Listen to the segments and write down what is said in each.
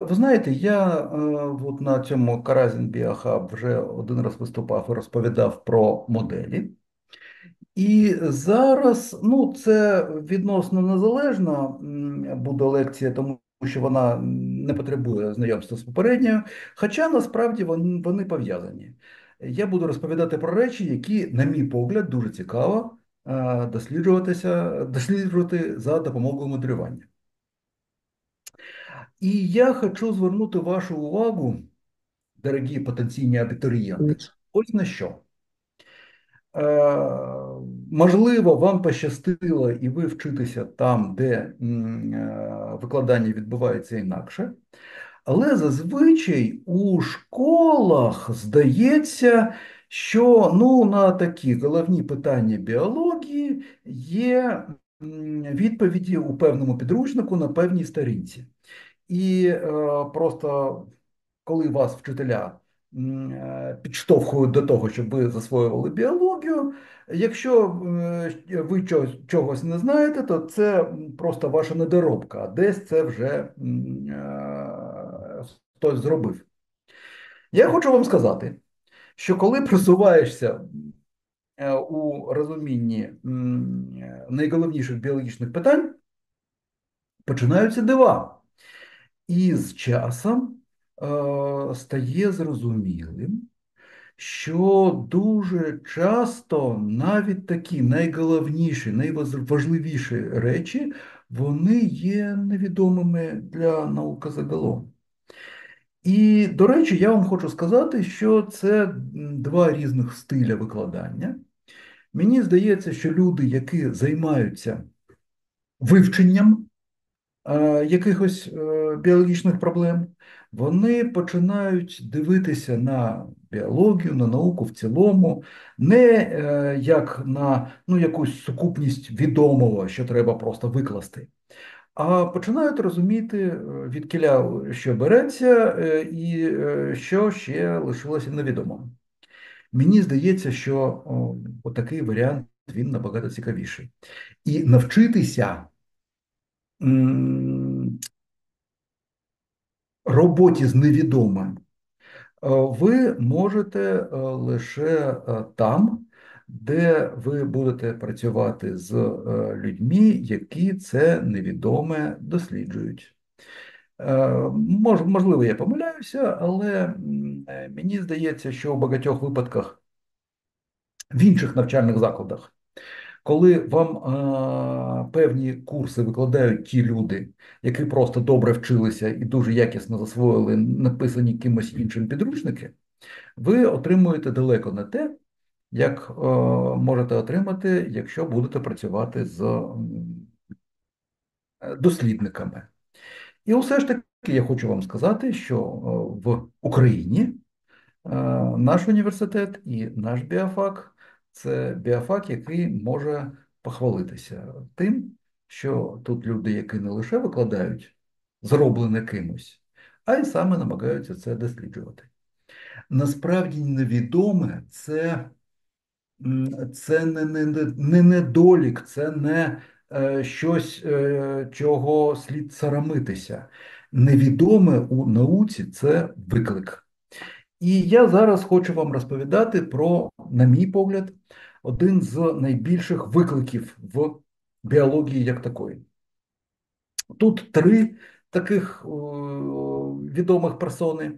Ви знаєте, я е, от на цьому Каразін Біохаб вже один раз виступав і розповідав про моделі. І зараз, ну, це відносно незалежно буде лекція, тому що вона не потребує знайомства з попередньою, хоча насправді вони, вони пов'язані. Я буду розповідати про речі, які, на мій погляд, дуже цікаво е, досліджуватися, досліджувати за допомогою моделювання. І я хочу звернути вашу увагу, дорогі потенційні абітурієнти, ось на що. Е, Можливо, вам пощастило і ви вчитеся там, де е, викладання відбувається інакше. Але зазвичай у школах здається, що ну, на такі головні питання біології є відповіді у певному підручнику на певній сторінці. І е, просто коли вас вчителя е, підштовхують до того, щоб ви засвоювали біологію, якщо е, ви чогось, не знаєте, то це просто ваша недоробка, а десь це вже хтось зробив. Я хочу вам сказати, що коли просуваєшся у розумінні найголовніших біологічних питань, починаються дива. І з часом е, стає зрозумілим, що дуже часто навіть такі найголовніші, найважливіші речі, вони є невідомими для науки загалом. І, до речі, я вам хочу сказати, що це два різних стиля викладання. Мені здається, що люди, які займаються вивченням якихось е, біологічних проблем, вони починають дивитися на біологію, на науку в цілому, не е, як на ну, якусь сукупність відомого, що треба просто викласти, а починають розуміти, е, від кіля що береться, е, і е, що ще лишилося невідомим. Мені здається, що о, отакий варіант він набагато цікавіший. І навчитися роботі з невідомим е, ви можете е, лише е, там, де ви будете працювати з людьми, які це невідоме досліджують. Мож, можливо, я помиляюся, але мені здається, що в багатьох випадках в інших навчальних закладах коли вам а, певні курси викладають ті люди, які просто добре вчилися і дуже якісно засвоїли написані кимось іншим підручники, ви отримуєте далеко не те, як а, можете отримати, якщо будете працювати з дослідниками. І все ж таки я хочу вам сказати, що в Україні наш університет і наш біофак це біофак, який може похвалитися тим, що тут люди, які не лише викладають зроблене кимось, а й саме намагаються це досліджувати. Насправді невідоме це це не, не, не недолік, це не е, щось, е, чого слід соромитися. Невідоме у науці це виклик. І я зараз хочу вам розповідати про, на мій погляд, один з найбільших викликів в біології як такої. Тут три таких відомих персони.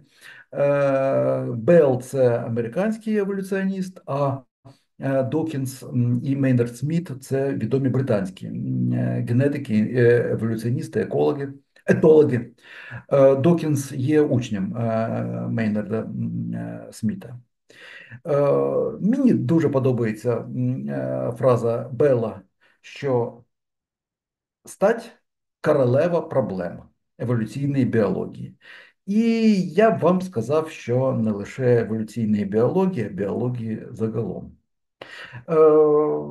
Е, Белл це американський еволюціоніст, а е, Докінс і Мейнард Сміт це відомі британські е, генетики, еволюціоністи, екологи етологи. Е, Докінс є учнем е, Мейнарда е, Сміта. Мені дуже подобається фраза Белла, що стать королева проблем еволюційної біології. І я б вам сказав, що не лише еволюційної біології, а біології загалом.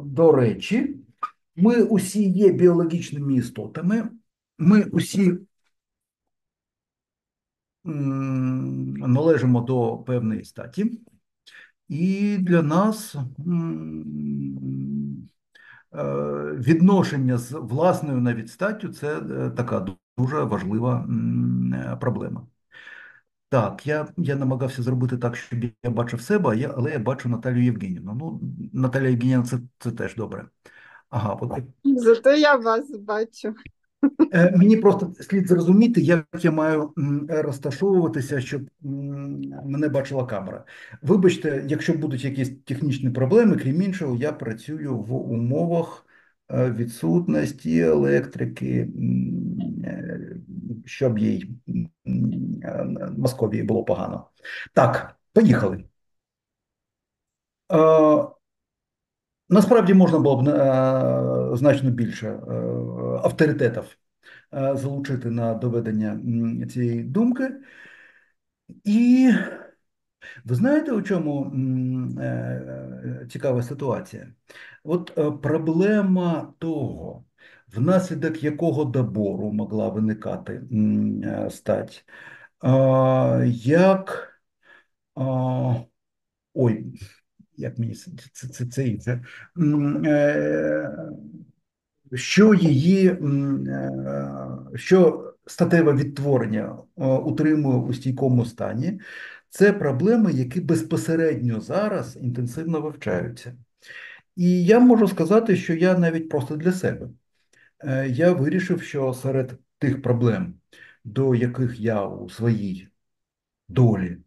До речі, ми усі є біологічними істотами, ми усі належимо до певної статі, і для нас е, відношення з власною навіть статтю це е, така дуже важлива проблема. Так, я я намагався зробити так, щоб я бачив себе, але я бачу Наталію Євгенівну. Ну, Наталя Євгенівна, це це теж добре. Ага, от. Зато я вас бачу. Е, мені просто слід зрозуміти, як я маю розташовуватися, щоб мене бачила камера. Вибачте, якщо будуть якісь технічні проблеми, крім іншого, я працюю в умовах е, відсутності електрики, е, щоб їй Московії було погано. Так, поїхали. Насправді можна було б значно більше авторитетів Е, залучити на доведення цієї думки. І ви знаєте, у чому е, цікава ситуація? От е, проблема того, внаслідок якого добору могла виникати стать, як ой, як мені це це, це, це що її е, що статеве відтворення е, утримує у стійкому стані, це проблеми, які безпосередньо зараз інтенсивно вивчаються. І я можу сказати, що я навіть просто для себе е, я вирішив, що серед тих проблем, до яких я у своїй долі,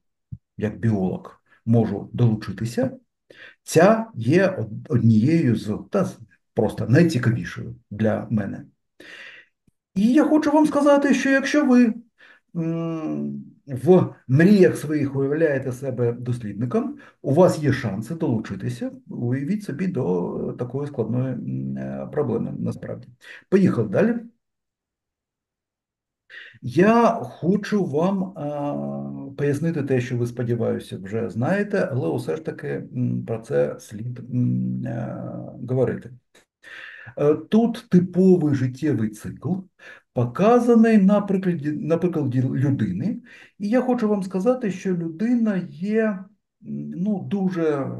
як біолог, можу долучитися, ця є однією з та просто найцікавішою для мене. І я хочу вам сказати, що якщо ви в мріях своїх уявляєте себе дослідником, у вас є шанси долучитися, уявіть собі до такої складної е, проблеми насправді. Поїхали далі. Я хочу вам а, пояснити те, що ви сподіваюся, вже знаєте, але усе ж таки про це слід а, е, говорити. Е, тут типовий життєвий цикл, показаний на прикладі, на прикладі людини. І я хочу вам сказати, що людина є ну, дуже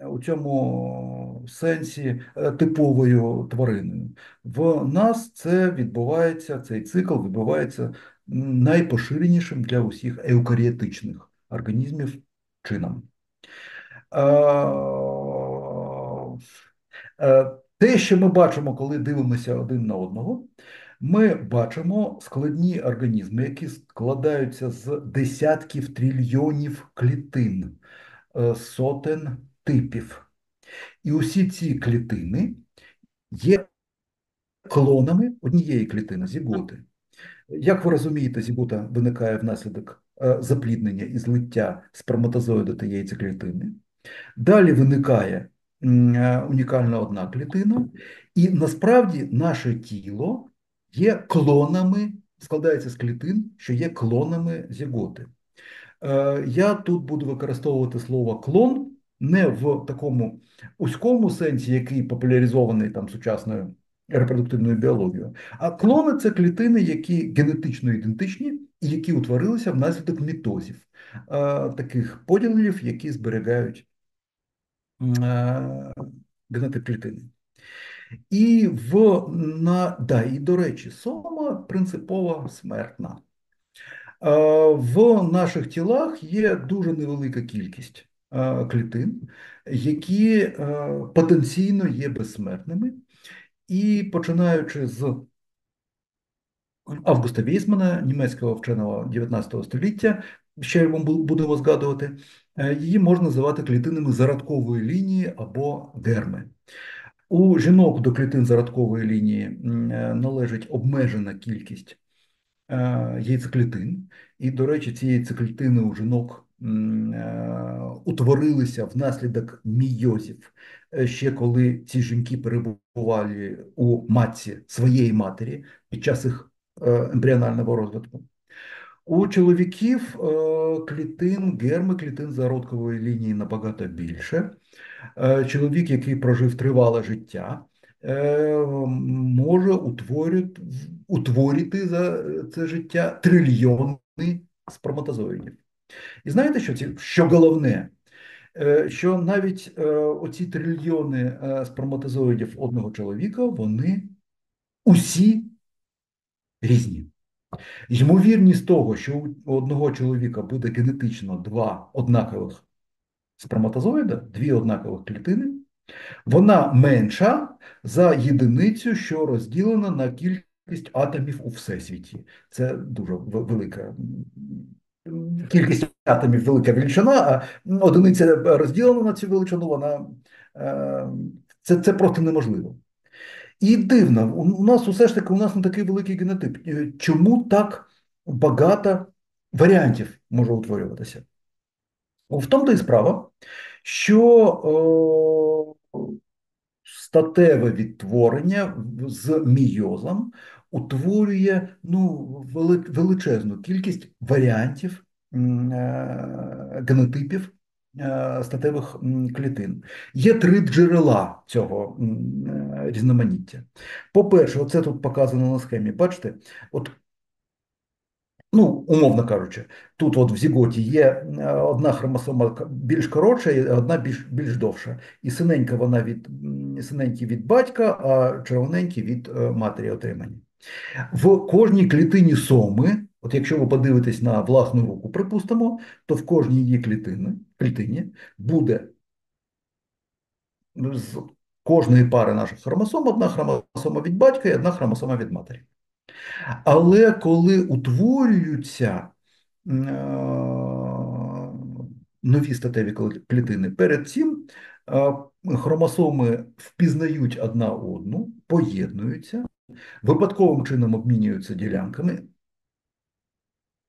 у цьому сенсі е, типовою твариною. В нас це відбувається, цей цикл відбувається найпоширенішим для усіх еукаріотичних організмів чином. Е, те, що ми бачимо, коли дивимося один на одного, ми бачимо складні організми, які складаються з десятків трильйонів клітин, е, сотень типів. І усі ці клітини є клонами однієї клітини зіготи. Як ви розумієте, зігота виникає внаслідок е, запліднення і злиття сперматозоїду та яйцеклітини. Далі виникає Е, унікальна одна клітина, і насправді наше тіло є клонами, складається з клітин, що є клонами зіготи. Е, я тут буду використовувати слово клон не в такому узькому сенсі, який популяризований там сучасною репродуктивною біологією, а клони це клітини, які генетично ідентичні і які утворилися внаслідок мітозів, е, таких поділів, які зберігають генотип клітини. І в на да, і до речі, сома принципово смертна. В наших тілах є дуже невелика кількість клітин, які потенційно є безсмертними. І починаючи з Августа Вейсмана, німецького вченого 19 століття, ще вам будемо згадувати, е, її можна називати клітинами зародкової лінії або дерми. У жінок до клітин зародкової лінії е, належить обмежена кількість е, яйцеклітин. І, до речі, ці яйцеклітини у жінок утворилися внаслідок мійозів, ще коли ці жінки перебували у матці своєї матері під час їх ембріонального розвитку. У чоловіків е, клітин, герми клітин зародкової лінії набагато більше. Е, чоловік, який прожив тривале життя, е, може утворити за це життя трильйони сперматозоїдів. І знаєте, що це, що головне? Що навіть оці трильйони сперматозоїдів одного чоловіка, вони усі різні. Ймовірність того, що у одного чоловіка буде генетично два однакових сперматозоїда, дві однакових клітини, вона менша за єдиницю, що розділена на кількість атомів у всесвіті. Це дуже велика кількість атомів велика величина, а одиниця розділена на цю величину, вона е, це, це просто неможливо. І дивно, у нас усе ж таки у нас не такий великий генотип. Е, чому так багато варіантів може утворюватися? В тому то і справа, що о, статеве відтворення з мійозом утворює ну, величезну кількість варіантів е, генотипів е, статевих клітин. Є три джерела цього е, різноманіття. По-перше, оце тут показано на схемі. Бачите, от Ну, умовно кажучи, тут от в зіготі є одна хромосома більш коротша, і одна більш більш довша. І синенька вона від синенькі від батька, а червоненькі від матері отримані. В кожній клітині соми, от якщо ви подивитесь на власну руку, припустимо, то в кожній її клітині, клітині буде з кожної пари наших хромосом одна хромосома від батька і одна хромосома від матері. Але коли утворюються е, нові статеві клітини, перед цим е, хромосоми впізнають одна одну, поєднуються, випадковим чином обмінюються ділянками.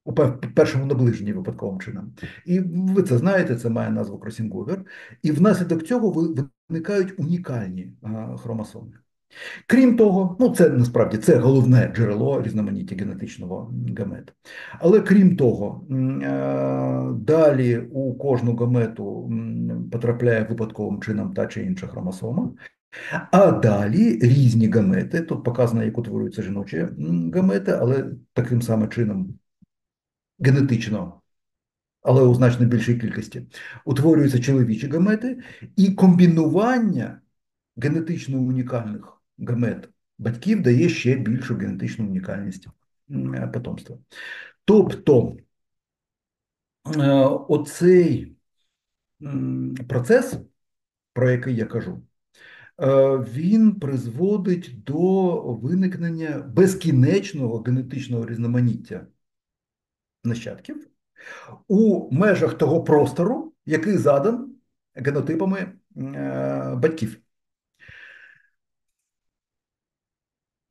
У першому наближенні випадковим чином. І ви це знаєте, це має назву кросінговер. І внаслідок цього виникають унікальні хромосоми. Крім того, ну це насправді це головне джерело різноманіття генетичного гамету. Але крім того, е, далі у кожну гамету потрапляє випадковим чином та чи інша хромосома. А далі різні гамети, тут показано, як утворюються жіночі гамети, але таким самим чином генетично, але у значно більшій кількості, утворюються чоловічі гамети, і комбінування генетично унікальних гамет батьків дає ще більшу генетичну унікальність потомства. Тобто е, оцей процес, про який я кажу, він призводить до виникнення безкінечного генетичного різноманіття нащадків у межах того простору, який задан генотипами е, батьків.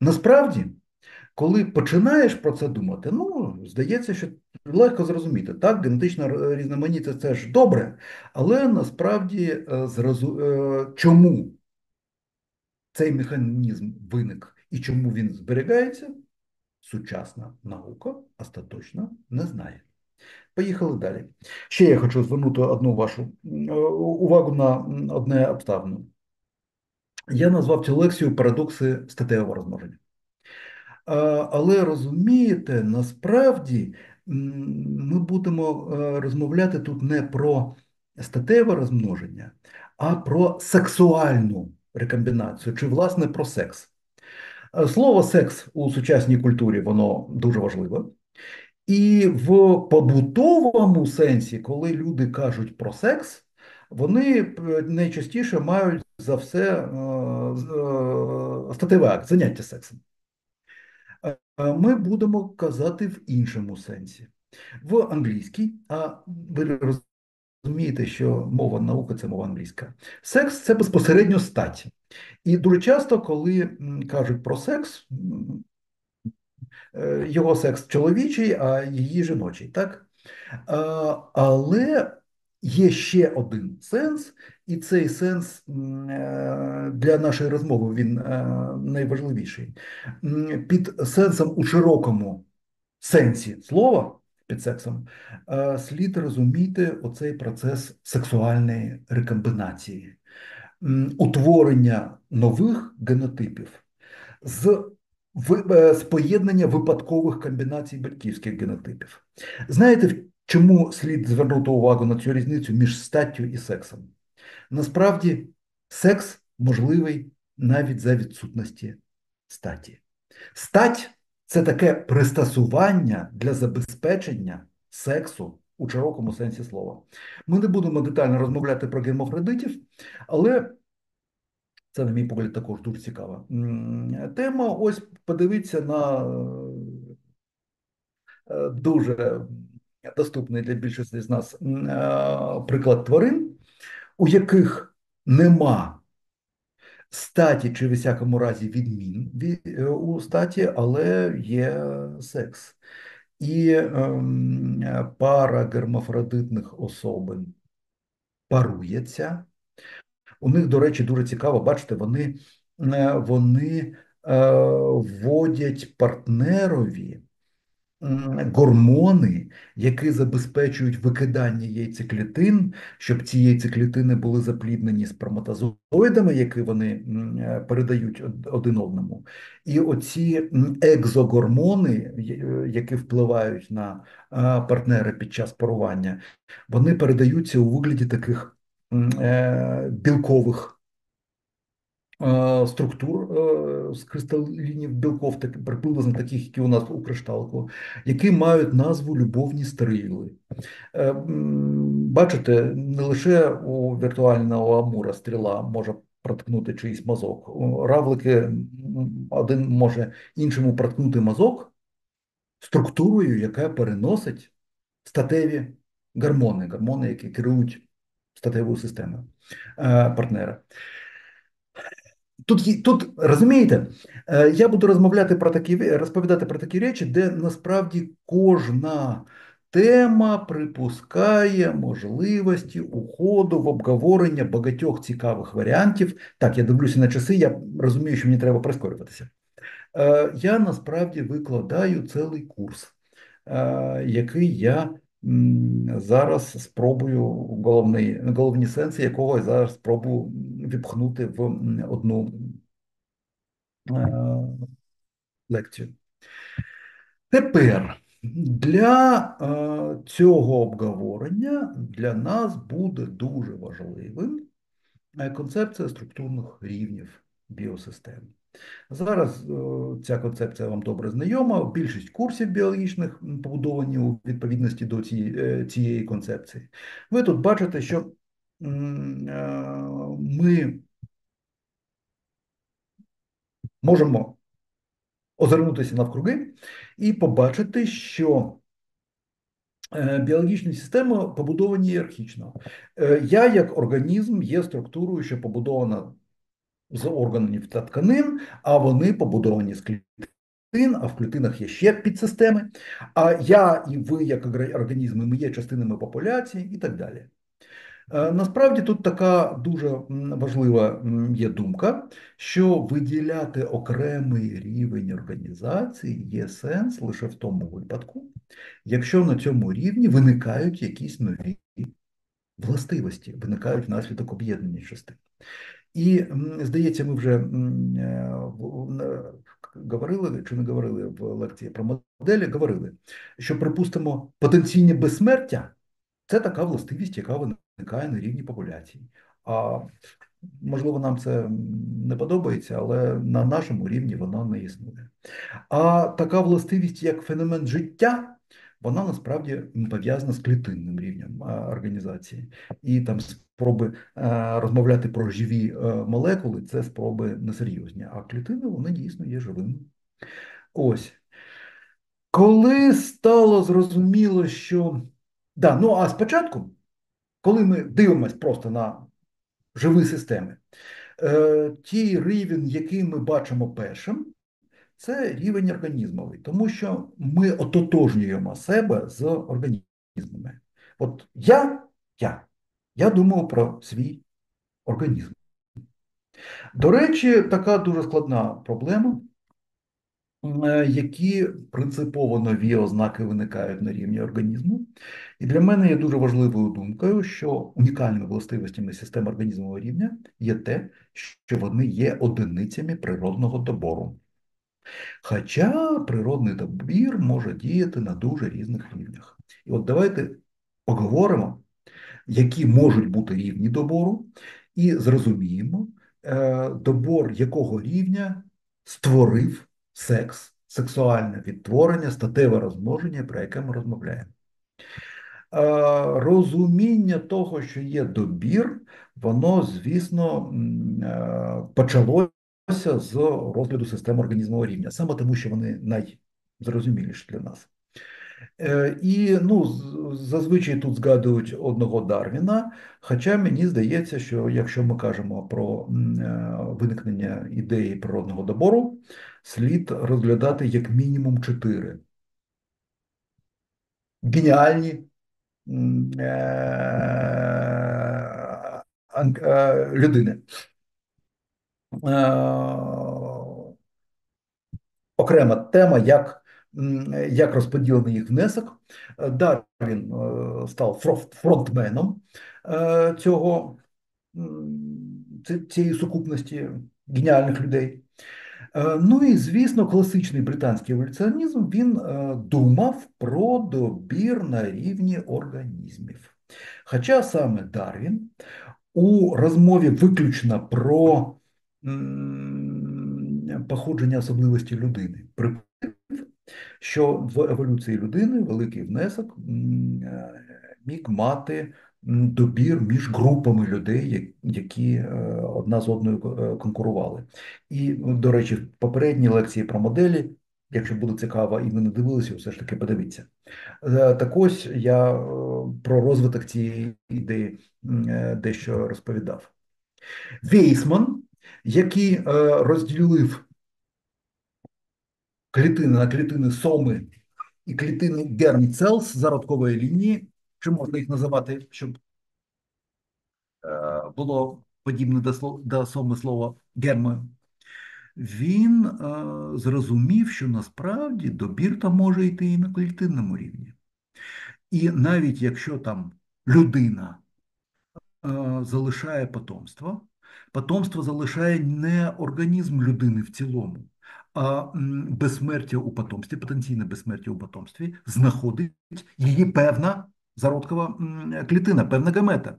Насправді, коли починаєш про це думати, ну, здається, що легко зрозуміти, так, генетична різноманіття це ж добре, але насправді е, е, чому цей механізм виник і чому він зберігається, сучасна наука остаточно не знає. Поїхали далі. Ще я хочу звернути одну вашу е, увагу на одне обставину. Я назвав цю лекцію парадокси статевого розмноження. Але розумієте, насправді ми будемо е, розмовляти тут не про статеве розмноження, а про сексуальну рекомбінацію, чи, власне, про секс. Е, слово секс у сучасній культурі воно дуже важливе. І в побутовому сенсі, коли люди кажуть про секс, вони е, найчастіше мають за все статевий акт, заняття сексом. Ми будемо казати в іншому сенсі. В англійській, а ви розумієте, що мова наука це мова англійська. Секс це безпосередньо стать. І дуже часто, коли кажуть про секс, е, його секс чоловічий, а її жіночий. так? Але є ще один сенс, і цей сенс е, для нашої розмови він е, найважливіший. Під сенсом у широкому сенсі слова, під сексом, е, слід розуміти оцей процес сексуальної рекомбінації, утворення нових генотипів з з поєднання випадкових комбінацій батьківських генотипів. Знаєте, чому слід звернути увагу на цю різницю між статтю і сексом? Насправді, секс можливий навіть за відсутності статі. Стать це таке пристосування для забезпечення сексу у широкому сенсі слова. Ми не будемо детально розмовляти про гермафродитів, але це, на мій погляд, також дуже цікава тема. Ось подивіться на е, дуже доступний для більшості з нас е, приклад тварин, у яких нема статі чи в всякому разі відмін е, у статі, але є секс. І ем, пара гермафродитних особин парується. У них, до речі, дуже цікаво, бачите, вони е, вони е, вводять партнерові гормони, які забезпечують викидання яйцеклітин, щоб ці яйцеклітини були запліднені сперматозоїдами, які вони е, передають один одному. І оці екзогормони, які впливають на партнера під час парування, вони передаються у вигляді таких е, білкових Е, структур е, з кристалінів білков, так, приблизно таких, які у нас у кришталку, які мають назву любовні стріли. Е, бачите, не лише у віртуального амура стріла може проткнути чийсь мазок. Равлики один може іншому проткнути мазок структурою, яка переносить статеві гормони, гормони, які керують статевою системою партнера. Тут тут розумієте, е, я буду розмовляти про такі розповідати про такі речі, де насправді кожна тема припускає можливості уходу в обговорення багатьох цікавих варіантів. Так, я дивлюся на часи, я розумію, що мені треба прискорюватися. Е, я насправді викладаю цілий курс, е, який я зараз спробую головний, головні сенси, якого я зараз спробую віпхнути в одну е, лекцію. Тепер для е, цього обговорення для нас буде дуже важливим е, концепція структурних рівнів біосистеми. Зараз е, ця концепція вам добре знайома. Більшість курсів біологічних побудовані у відповідності до е, цієї концепції. Ви тут бачите, що е, ми можемо озирнутися навкруги і побачити, що біологічні системи побудовані ієрархічно. Я, як організм, є структурою, що побудована з органів та тканин, а вони побудовані з клітин, а в клітинах є ще підсистеми. А я і ви, як організми, ми є частинами популяції і так далі. Е, насправді тут така дуже важлива є думка, що виділяти окремий рівень організації є сенс лише в тому випадку, якщо на цьому рівні виникають якісь нові властивості, виникають внаслідок об'єднання частин. І здається, ми вже е, говорили чи не говорили в лекції про моделі, говорили, що, припустимо, потенційне безсмертя це така властивість, яка виникає на рівні популяції. А можливо, нам це не подобається, але на нашому рівні вона не існує. А така властивість, як феномен життя, вона насправді пов'язана з клітинним рівнем організації. І там спроби е, розмовляти про живі е, молекули це спроби несерйозні. А клітини вони дійсно є живими. Ось. Коли стало зрозуміло, що. Да, Ну а спочатку, коли ми дивимося просто на живі системи, е, ті рівень, який ми бачимо першим, це рівень організмовий, тому що ми ототожнюємо себе з організмами. От я, я, я думав про свій організм. До речі, така дуже складна проблема, е, які принципово нові ознаки виникають на рівні організму. І для мене є дуже важливою думкою, що унікальними властивостями системи організмового рівня є те, що вони є одиницями природного добору. Хоча природний добір може діяти на дуже різних рівнях. І от давайте поговоримо, які можуть бути рівні добору, і зрозуміємо, е, добор якого рівня створив секс сексуальне відтворення, статеве розмноження, про яке ми розмовляємо. Розуміння того, що є добір, воно, звісно, почалося з розгляду систем організмового рівня, саме тому, що вони найзрозуміліші для нас. Е, і ну, зазвичай тут згадують одного Дарвіна. Хоча мені здається, що якщо ми кажемо про е, виникнення ідеї природного добору, слід розглядати як мінімум чотири геніальні е, людини. Окрема тема, як як розподілений їх внесок. Е, Дарвін е, став фронтменом е, цього, цієї сукупності геніальних людей. Ну і, звісно, класичний британський еволюціонізм він думав про добір на рівні організмів. Хоча саме Дарвін у розмові виключно про походження особливості людини що в еволюції людини великий внесок е, міг мати добір між групами людей, які е, одна з одною е, конкурували. І, до речі, в попередній лекції про моделі, якщо буде цікаво, і ви не дивилися, все ж таки подивіться. Так ось я про розвиток цієї ідеї дещо розповідав. Вейсман, який розділив клітини на клітини соми і клітини гермцелс зародкової лінії, чи можна їх називати, щоб е, було подібне до соми слова гермою, він е, зрозумів, що насправді добір там може йти і на клітинному рівні. І навіть якщо там людина е, залишає потомство, потомство залишає не організм людини в цілому, а безсмертя у потомстві, потенційне безсмертя у потомстві знаходить її певна зародкова клітина, певна гамета.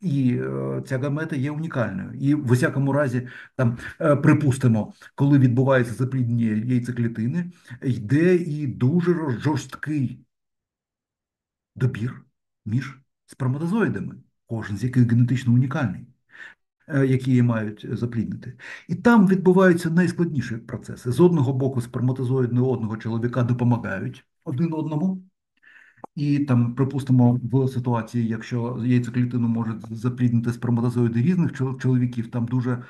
І е, ця гамета є унікальною. І в усякому разі, там е, припустимо, коли відбувається запліднення яйцеклітини, йде і дуже жорсткий добір між сперматозоїдами, кожен з яких генетично унікальний. Е, які її мають запліднити. І там відбуваються найскладніші процеси. З одного боку, сперматозоїдни одного чоловіка допомагають один одному. І там, припустимо, в ситуації, якщо яйцеклітину можуть запліднити сперматозоїди різних чоловіків, там дуже е,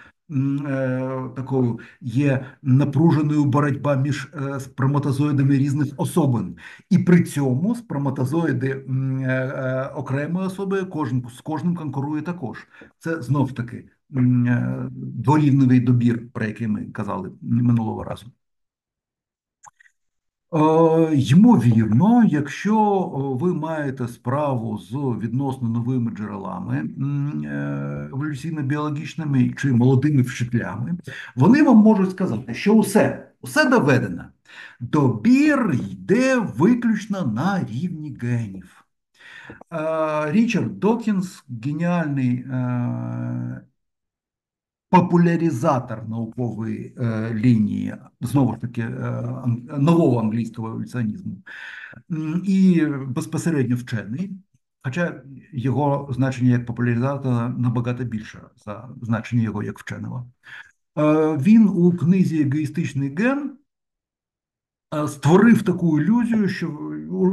такою є напруженою боротьба між е, сперматозоїдами різних особин. І при цьому сперматозоїди е, е, окремої особи кожен з кожним конкурує також. Це знов таки е, дворівневий добір, про який ми казали минулого разу. Е, ймовірно, якщо ви маєте справу з відносно новими джерелами е, еволюційно-біологічними чи молодими вчителями, вони вам можуть сказати, що усе, усе доведено. Добір йде виключно на рівні генів. Е, Річард Докінс, геніальний популяризатор наукової е, лінії, знову ж таки, е, нового англійського еволюціонізму, і безпосередньо вчений. Хоча його значення як популяризатора набагато більше за значення його як вченого. Е, він у книзі Егоїстичний ген е, створив таку ілюзію, що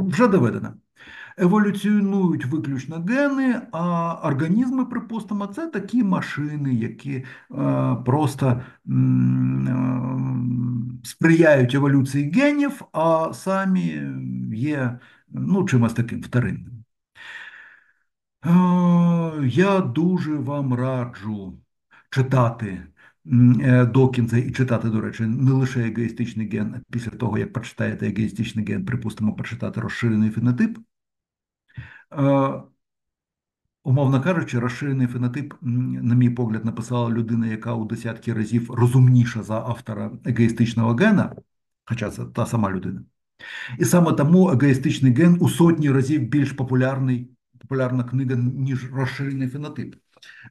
вже доведено еволюціонують виключно гени, а організми, припустимо, це такі машини, які е, просто е, сприяють еволюції генів, а самі є ну, чимось таким вторинним. Е, я дуже вам раджу читати. Докінза і читати, до речі, не лише егоїстичний ген, а після того, як прочитаєте егоїстичний ген, припустимо, прочитати розширений фенотип. Умовно кажучи, розширений фенотип, на мій погляд, написала людина, яка у десятки разів розумніша за автора егоїстичного гена, хоча це та сама людина. І саме тому егоїстичний ген у сотні разів більш популярний, популярна книга, ніж розширений фенотип.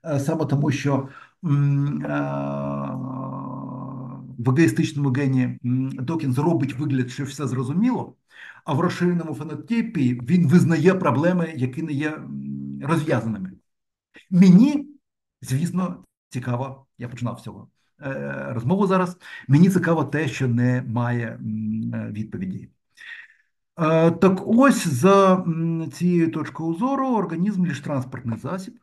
Е, саме тому, що е, в егоїстичному гені Докінз робить вигляд, що все зрозуміло, а в розширеному фенотипі він визнає проблеми, які не є розв'язаними. Мені, звісно, цікаво, я починав з цього е, розмову зараз. Мені цікаво те, що не має відповіді. Е, так ось за цією точкою зору організм лише транспортний засіб.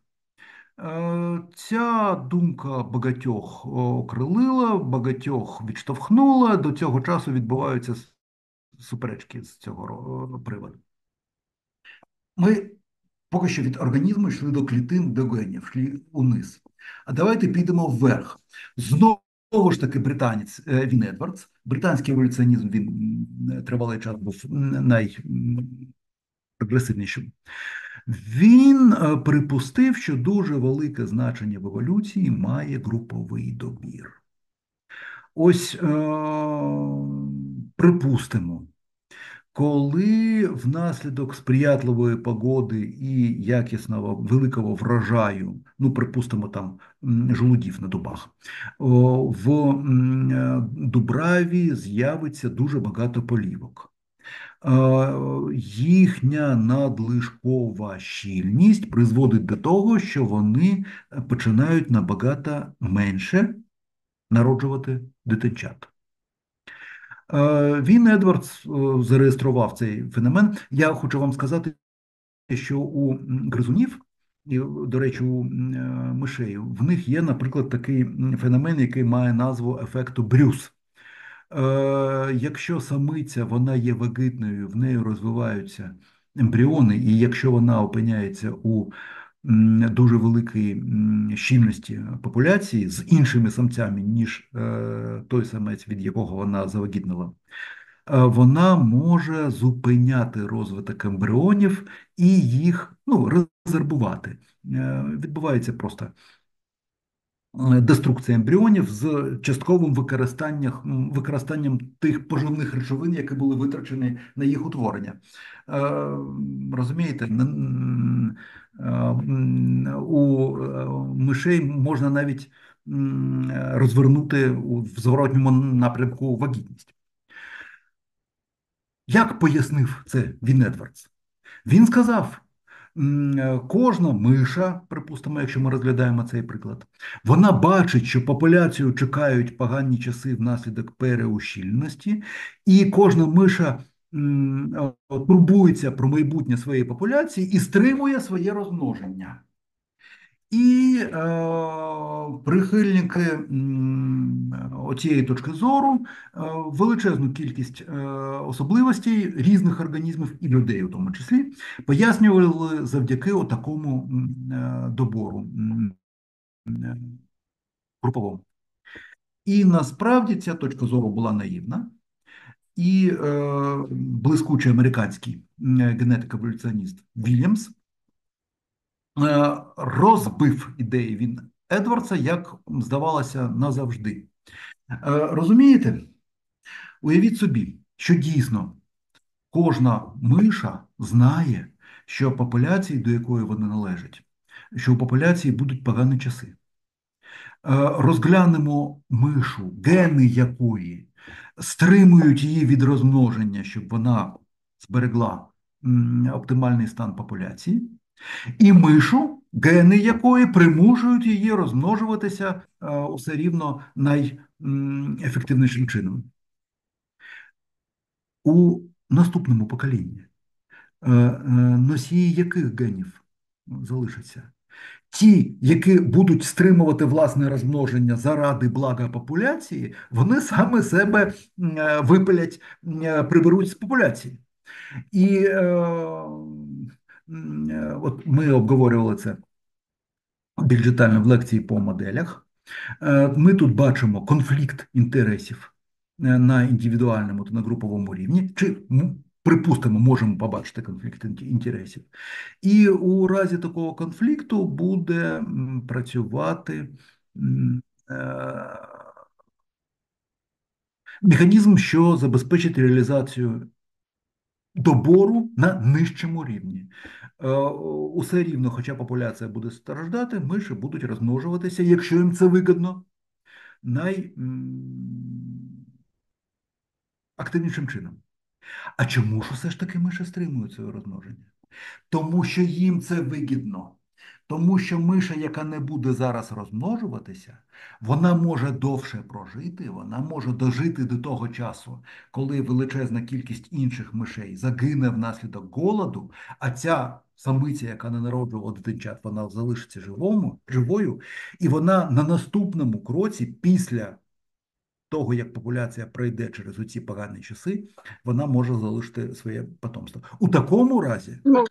Е, ця думка багатьох окрилила, багатьох відштовхнула. До цього часу відбуваються суперечки з цього приводу. Ми поки що від організму йшли до клітин, до генів, йшли униз. А давайте підемо вверх. Знову ж таки, британець е, він Едвардс. Британський еволюціонізм він тривалий час був найпрогресивнішим. Він е, припустив, що дуже велике значення в еволюції має груповий добір. Ось е, припустимо, коли внаслідок сприятливої погоди і якісного великого врожаю, ну, припустимо, там жолудів на дубах, в е, Дубраві з'явиться дуже багато полівок їхня надлишкова щільність призводить до того, що вони починають набагато менше народжувати дитинчат. Він Едвардс зареєстрував цей феномен. Я хочу вам сказати, що у гризунів, і, до речі, у мишей, в них є, наприклад, такий феномен, який має назву ефекту Брюс. Е, якщо самиця вона є вагітною, в неї розвиваються ембріони, і якщо вона опиняється у дуже великій щільності популяції з іншими самцями, ніж е, той самець, від якого вона завагітнила, е, вона може зупиняти розвиток ембріонів і їх ну, резервувати. Відбувається просто Е, деструкція ембріонів з частковим використанням використанням тих поживних речовин, які були витрачені на їх утворення. Е, розумієте, е, у мишей можна навіть розвернути в зворотньому напрямку вагітність. Як пояснив це Він Едвардс? Він сказав, Е, кожна миша, припустимо, якщо ми розглядаємо цей приклад, вона бачить, що популяцію чекають погані часи внаслідок переущільності, і кожна миша е, турбується про майбутнє своєї популяції і стримує своє розмноження. І е, прихильники цієї точки зору е, величезну кількість е, особливостей різних організмів і людей, у тому числі, пояснювали завдяки такому е, добору е, груповому. І насправді ця точка зору була наївна. І е, блискучий американський генетик-еволюціоніст Вільямс Е, розбив ідеї він Едвардса, як здавалося, назавжди. Е, розумієте? Уявіть собі, що дійсно кожна миша знає, що популяції, до якої вони належать, що у популяції будуть погані часи. Е, розглянемо мишу, гени якої стримують її від розмноження, щоб вона зберегла оптимальний стан популяції і мишу, гени якої примушують її розмножуватися е, усе рівно найефективнішим чином. У наступному поколінні е, е, носії яких генів залишаться? Ті, які будуть стримувати власне розмноження заради блага популяції, вони саме себе випилять, приберуть з популяції. І Е, от ми обговорювали це більш детально в лекції по моделях. Е, ми тут бачимо конфлікт інтересів е, на індивідуальному та на груповому рівні, чи припустимо, можемо побачити конфлікт інтересів. І у разі такого конфлікту буде працювати механізм, що забезпечить реалізацію добору на нижчому рівні. Е, усе рівно, хоча популяція буде страждати, миші будуть розмножуватися, якщо їм це вигідно. найактивнішим чином. А чому ж все ж таки миші стримують своє розмноження? Тому що їм це вигідно. Тому що миша, яка не буде зараз розмножуватися, вона може довше прожити, вона може дожити до того часу, коли величезна кількість інших мишей загине внаслідок голоду, а ця самиця, яка не народжувала дитинчат, вона залишиться живому, живою, і вона на наступному кроці, після того, як популяція пройде через оці погані часи, вона може залишити своє потомство. У такому разі. Ну,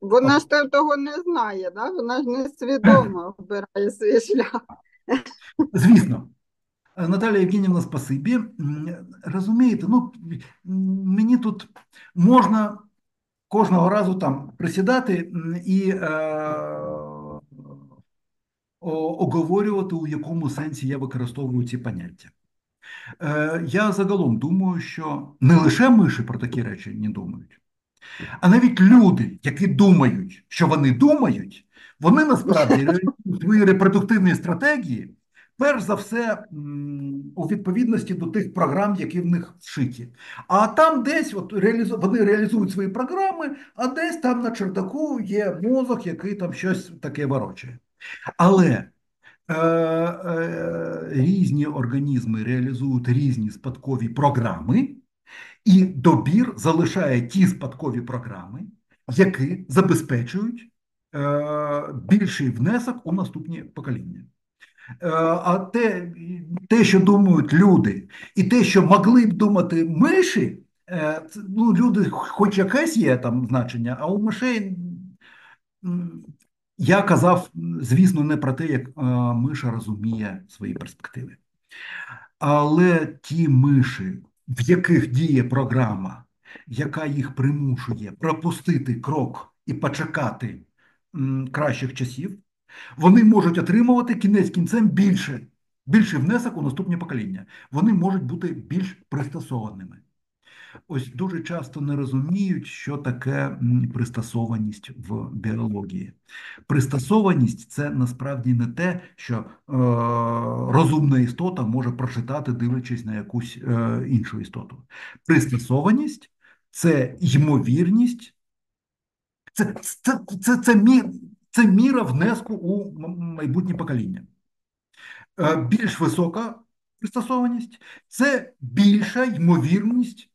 вона ж того не знає, да? вона ж не свідомо обирає свій шлях. Звісно. Наталія Євгенівна, спасибі. Розумієте, ну мені тут можна кожного разу там присідати і е, оговорювати, у якому сенсі я використовую ці поняття. Е, Я загалом думаю, що не лише миші про такі речі не думають, а навіть люди, які думають, що вони думають, вони насправді реалізують свої репродуктивні стратегії, перш за все, у відповідності до тих програм, які в них зшиті. А там десь от реалізу... вони реалізують свої програми, а десь там на чердаку є мозок, який там щось таке ворочає. Але різні організми реалізують різні спадкові програми, і добір залишає ті спадкові програми, які забезпечують е, більший внесок у наступні покоління. А те, те, що думають люди, і те, що могли б думати миші, ну, люди, хоч якесь є там значення, а у мишей я казав, звісно, не про те, як е, миша розуміє свої перспективи. Але ті миші, в яких діє програма, яка їх примушує пропустити крок і почекати кращих часів, вони можуть отримувати кінець кінцем більше, більший внесок у наступні покоління. Вони можуть бути більш пристосованими ось дуже часто не розуміють, що таке пристосованість в біології. Пристосованість це насправді не те, що е, розумна істота може прочитати, дивлячись на якусь е, іншу істоту. Пристосованість це ймовірність, це, це, це, це, мі, це міра внеску у майбутнє покоління. Е, більш висока пристосованість це більша ймовірність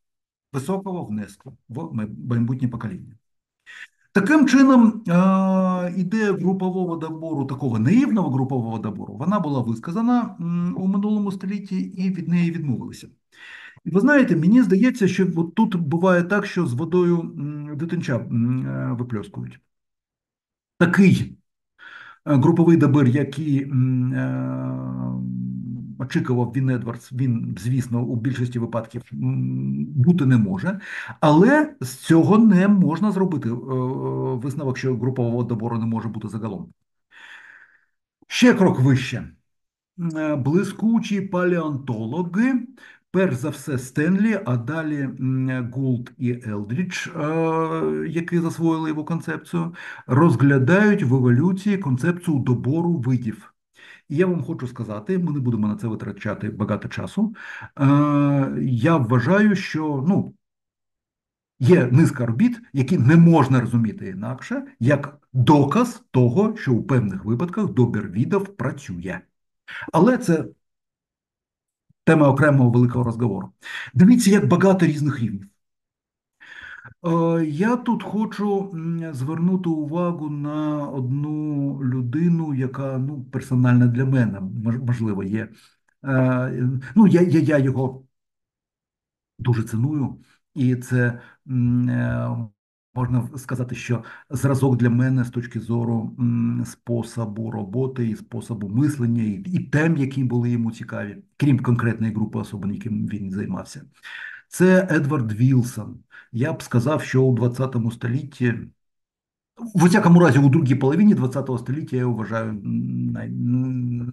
високого внеску в майбутнє покоління. Таким чином, ідея групового добору, такого наївного групового добору, вона була висказана у минулому столітті і від неї відмовилися. І ви знаєте, мені здається, що от тут буває так, що з водою дитинча випльоскують. Такий груповий добір, який очікував він Едвардс, він, звісно, у більшості випадків бути не може, але з цього не можна зробити е, висновок, що групового добору не може бути загалом. Ще крок вище. Е, блискучі палеонтологи, перш за все, Стенлі, а далі Гулд і Елдріч, е, які засвоїли його концепцію, розглядають в еволюції концепцію добору видів. І я вам хочу сказати, ми не будемо на це витрачати багато часу. Е, Я вважаю, що ну, є низка робіт, які не можна розуміти інакше, як доказ того, що у певних випадках добір відов працює. Але це тема окремого великого розговору. Дивіться, як багато різних рівнів. Е, я тут хочу звернути увагу на одну людину, яка ну, персональна для мене, можливо, є. Е, ну, Я я, я його дуже ціную, і це е, можна сказати, що зразок для мене з точки зору способу роботи і способу мислення, і тем, які були йому цікаві, крім конкретної групи особин, яким він займався. Це Едвард Вілсон. Я б сказав, що у 20 столітті, в усякому разі, у другій половині 20 століття я вважаю най...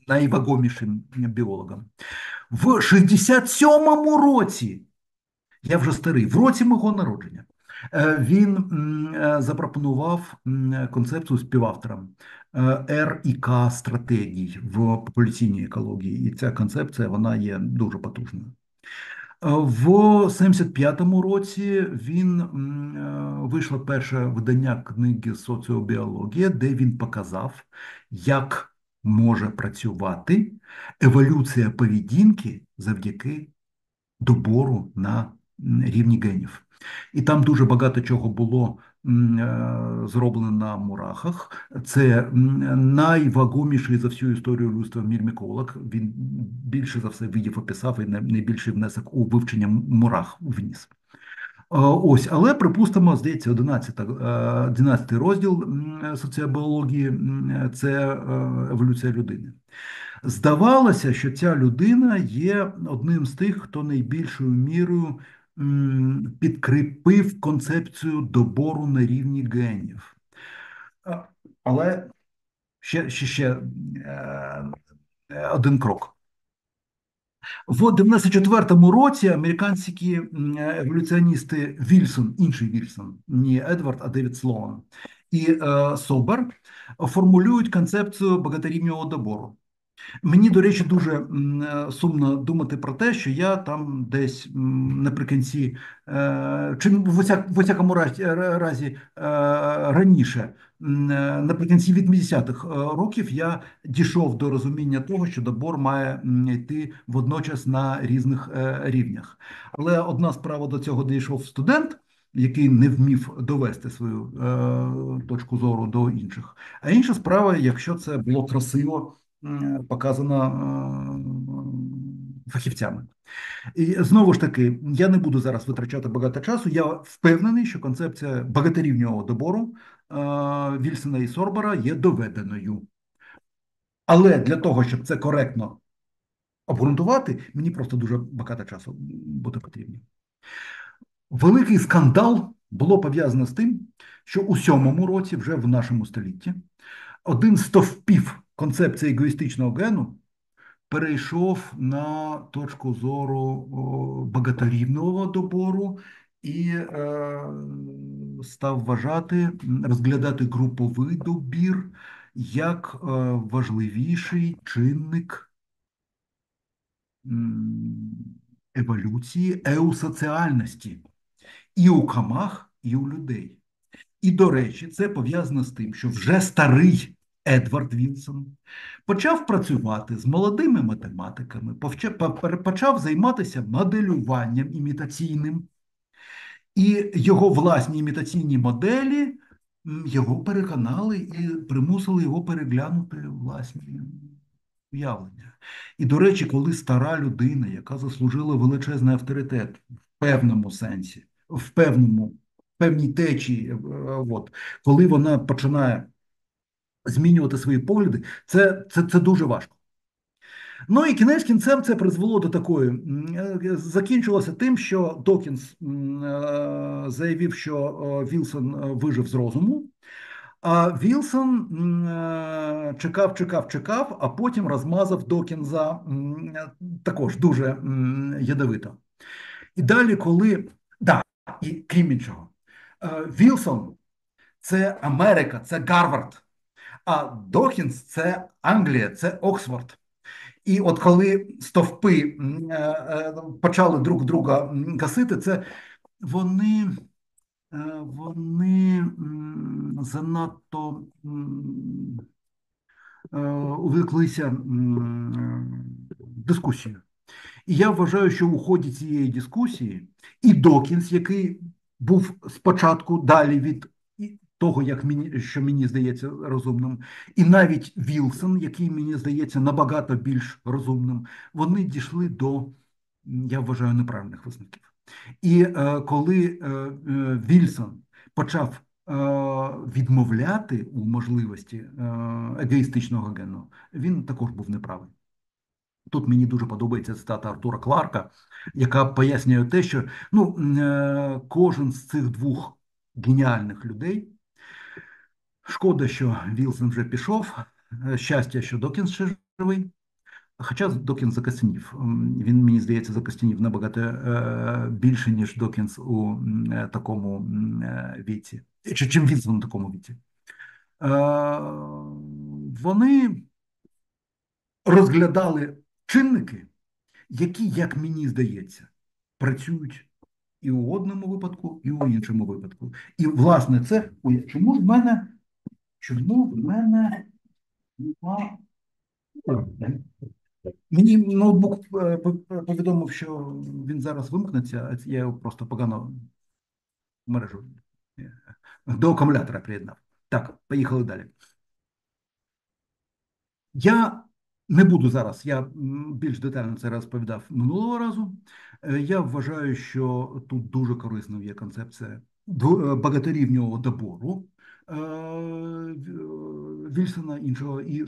найвагомішим біологом. В 67-му році, я вже старий, в році мого народження, Е, Він е, запропонував концепцію співавторам е, Р і К стратегій в популяційній екології, і ця концепція вона є дуже потужною. В 75-му році він е, вийшло перше видання книги Соціобіологія, де він показав, як може працювати еволюція поведінки завдяки добору на рівні генів. І там дуже багато чого було е, на мурахах. Це найвагоміший за всю історію людства мірміколог. Він більше за все видів описав і най- найбільший внесок у вивчення мурах вніс. Е, Ось, але припустимо, здається, 11, е, 11 розділ соціобіології це е, еволюція людини. Здавалося, що ця людина є одним з тих, хто найбільшою мірою підкріпив концепцію добору на рівні генів. Але ще, ще, ще е, один крок. В 94-му році американські еволюціоністи Вільсон, інший Вільсон, не Едвард, а Девід Слоан, і е, Собер формулюють концепцію багаторівнього добору. Мені, до речі, дуже е, сумно думати про те, що я там десь наприкінці, е, чи в усяк- в усякому разі, ра- разі е, раніше, е, наприкінці 80-х е, років, я дійшов до розуміння того, що добор має йти водночас на різних е, рівнях. Але одна справа до цього дійшов студент, який не вмів довести свою е, точку зору до інших. А інша справа, якщо це було красиво показано е, фахівцями. І знову ж таки, я не буду зараз витрачати багато часу. Я впевнений, що концепція багаторівнього добору е, Вільсона і Сорбера є доведеною. Але для того, щоб це коректно обґрунтувати, мені просто дуже багато часу буде потрібно. Великий скандал було пов'язано з тим, що у сьомому році, вже в нашому столітті, один з стовпів концепції егоїстичного гену перейшов на точку зору багаторівного добору і е, став вважати, розглядати груповий добір як е, важливіший чинник еволюції еусоціальності і у камах, і у людей. І, до речі, це пов'язано з тим, що вже старий Едвард Вілсон почав працювати з молодими математиками, почав займатися моделюванням імітаційним, і його власні імітаційні моделі його переконали і примусили його переглянути власні уявлення. І, до речі, коли стара людина, яка заслужила величезний авторитет в певному сенсі, в певному, в певній течії, е, от, коли вона починає змінювати свої погляди, це, це, це дуже важко. Ну і кінець кінцем це призвело до такої. е, Закінчилося тим, що Докінс е, заявив, що е, Вілсон вижив з розуму, а Вілсон чекав, чекав, чекав, а потім розмазав Докінза також дуже ядовито. І далі, коли да, і крім іншого, Вілсон це Америка, це Гарвард, а Докінс це Англія, це Оксфорд. І от коли стовпи е, е, почали друг друга м, гасити, це вони, е, вони занадто увлеклися дискусією. І я вважаю, що у ході цієї дискусії і Докінс, який був спочатку далі від того, як мені, що мені здається розумним, і навіть Вілсон, який мені здається набагато більш розумним, вони дійшли до, я вважаю, неправильних висновків. І е, коли е, е, Вільсон почав е, відмовляти у можливості е, егоїстичного гену, він також був неправий. Тут мені дуже подобається цитата Артура Кларка, яка пояснює те, що ну, е, кожен з цих двох геніальних людей. Шкода, що Вілсон вже пішов. е, Щастя, що Докінс ще живий. Хоча Докінс закостенів. Він, мені здається, закостенів набагато е, більше, ніж Докінс у е, такому віці. Чи чим Вільсон у такому віці. Вони розглядали чинники, які, як мені здається, працюють і у одному випадку, і у іншому випадку. І, власне, це чому ж в мене, чому в мене Мені ноутбук е, повідомив, що він зараз вимкнеться, а я його просто погано мережу е, до акумулятора приєднав. Так, поїхали далі. Я не буду зараз, я більш детально це розповідав минулого разу. Е, я вважаю, що тут дуже корисною є концепція багаторівнього добору Вільсона іншого і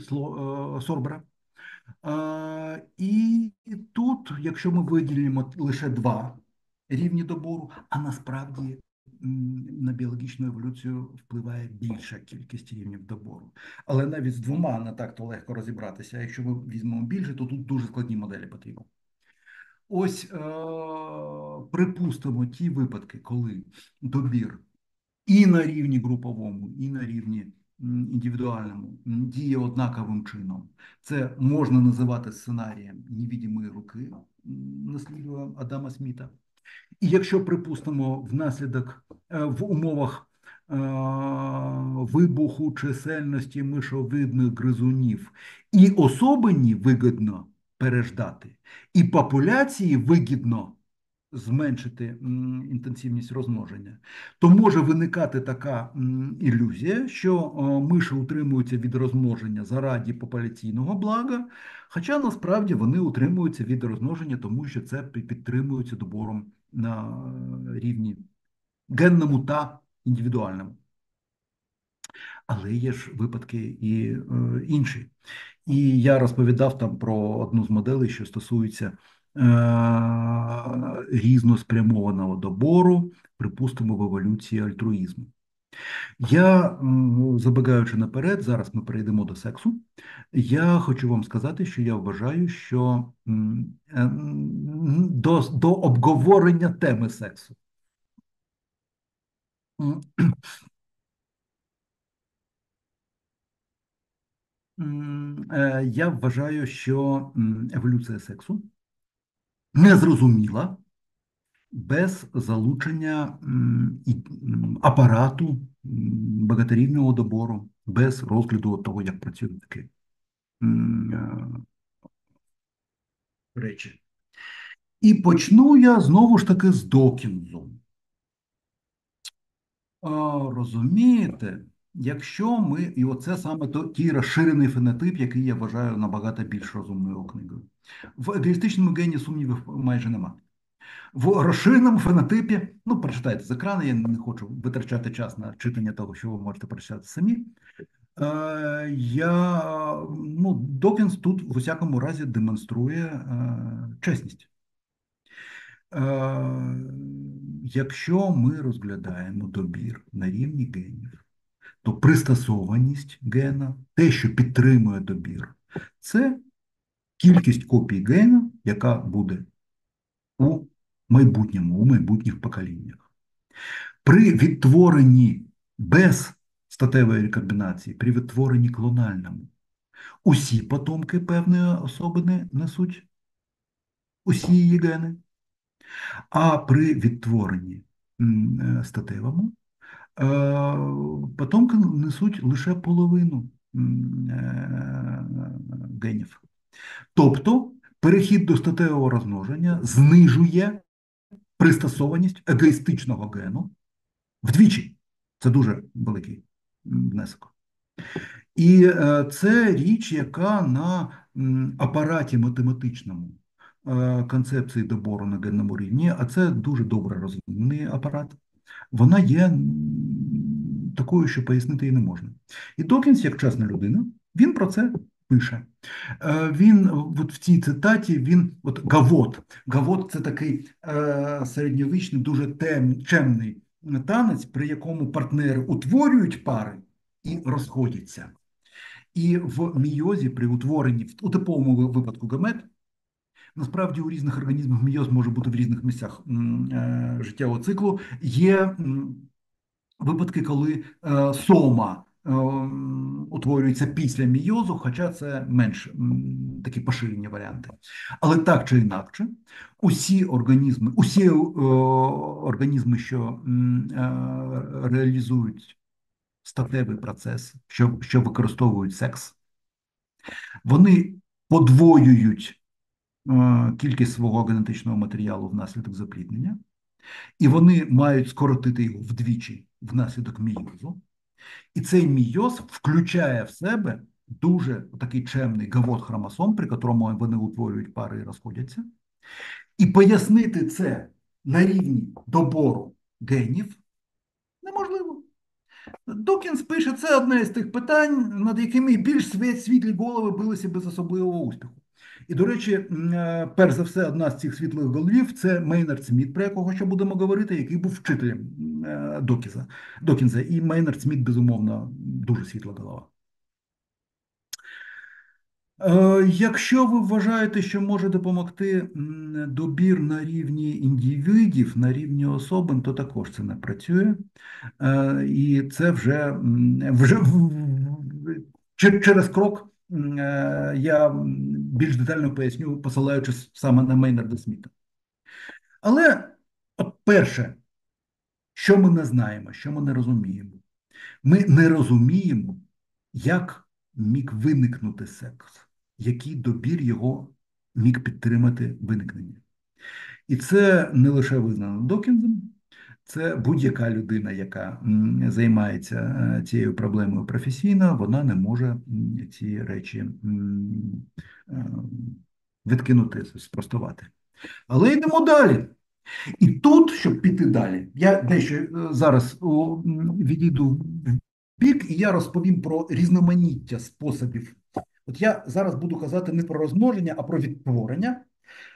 Сорбера. І тут, якщо ми виділимо лише два рівні добору, а насправді на біологічну еволюцію впливає більша кількість рівнів добору. Але навіть з двома не так то легко розібратися. Якщо ми візьмемо більше, то тут дуже складні моделі потрібні. Ось е, припустимо ті випадки, коли добір і на рівні груповому, і на рівні індивідуальному діє однаковим чином. Це можна називати сценарієм невідімої руки, наслідує Адама Сміта. І якщо припустимо, внаслідок е, в умовах е, вибуху чисельності мишовидних гризунів і особині вигідно переждати, і популяції вигідно зменшити інтенсивність розмноження, то може виникати така ілюзія, що миші утримуються від розмноження заради популяційного блага, хоча насправді вони утримуються від розмноження, тому що це підтримується добором на рівні генному та індивідуальному. Але є ж випадки і е, інші. І я розповідав там про одну з моделей, що стосується Е, різноспрямованого добору, припустимо, в еволюції альтруїзму. Я, забігаючи наперед, зараз ми перейдемо до сексу. Я хочу вам сказати, що я вважаю, що е, до, до обговорення теми сексу. Е, я вважаю, що еволюція сексу незрозуміла без залучення апарату багаторівнього добору, без розгляду того, як працюють такі е, речі. І почну я знову ж таки з Докінзу. Розумієте, якщо ми, і оце саме то той розширений фенотип, який я вважаю набагато більш розумною книгою. В егоїстичному гені сумнівів майже нема. В розширеному фенотипі, ну, прочитайте з екрану, я не хочу витрачати час на читання того, що ви можете прочитати самі. Е, я, ну, Докінс тут в усякому разі демонструє е, чесність. Е, якщо ми розглядаємо добір на рівні генів, то пристосованість гена, те, що підтримує добір, це кількість копій гена, яка буде у майбутньому, у майбутніх поколіннях. При відтворенні без статевої рекомбінації, при відтворенні клональному, усі потомки певної особини несуть усі її гени, а при відтворенні е, статевому потомки несуть лише половину е, генів. Тобто перехід до статевого розмноження знижує пристосованість егоїстичного гену вдвічі. Це дуже великий внесок. І е, це річ, яка на апараті математичному е, концепції добору на генному рівні, а це дуже добре розвинений апарат, вона є такою, що пояснити її не можна. І Докінс, як чесна людина, він про це пише. Е, він от в цій цитаті він от гавот. Гавот це такий е, середньовічний, дуже тем, чемний танець, при якому партнери утворюють пари і розходяться. І в мійозі при утворенні у типовому випадку гамет Насправді у різних організмів мійоз може бути в різних місцях е, життєвого циклу. Є випадки, коли е, сома е, утворюється після мійозу, хоча це менш такі поширені варіанти. Але так чи інакше, усі організми, усі організми, що реалізують статевий процес, що, що використовують секс, вони подвоюють. Е, кількість свого генетичного матеріалу внаслідок запліднення, і вони мають скоротити його вдвічі внаслідок мійозу. І цей мійоз включає в себе дуже такий чемний гавот хромосом, при якому вони утворюють пари і розходяться. І пояснити це на рівні добору генів неможливо. Докінс пише, це одне з тих питань, над якими більш світлі голови билися без особливого успіху. І, до речі, е, перш за все, одна з цих світлих голів це Мейнард Сміт, про якого ще будемо говорити, який був вчителем е, Докінза. Докінза. І Мейнард Сміт, безумовно, дуже світла голова. Е, якщо ви вважаєте, що може допомогти добір на рівні індивідів, на рівні особин, то також це не працює. І це вже вже через крок я більш детально поясню, посилаючись саме на Мейнарда Сміта. Але от перше, що ми не знаємо, що ми не розуміємо, ми не розуміємо, як міг виникнути секс, який добір його міг підтримати виникнення. І це не лише визнано Докінзом, це будь-яка людина, яка займається е, цією проблемою професійно, вона не може ці речі е, відкинути, спростувати. Але йдемо далі. І тут, щоб піти далі, я дещо е, зараз відійду в бік, і я розповім про різноманіття способів. От я зараз буду казати не про розмноження, а про відтворення.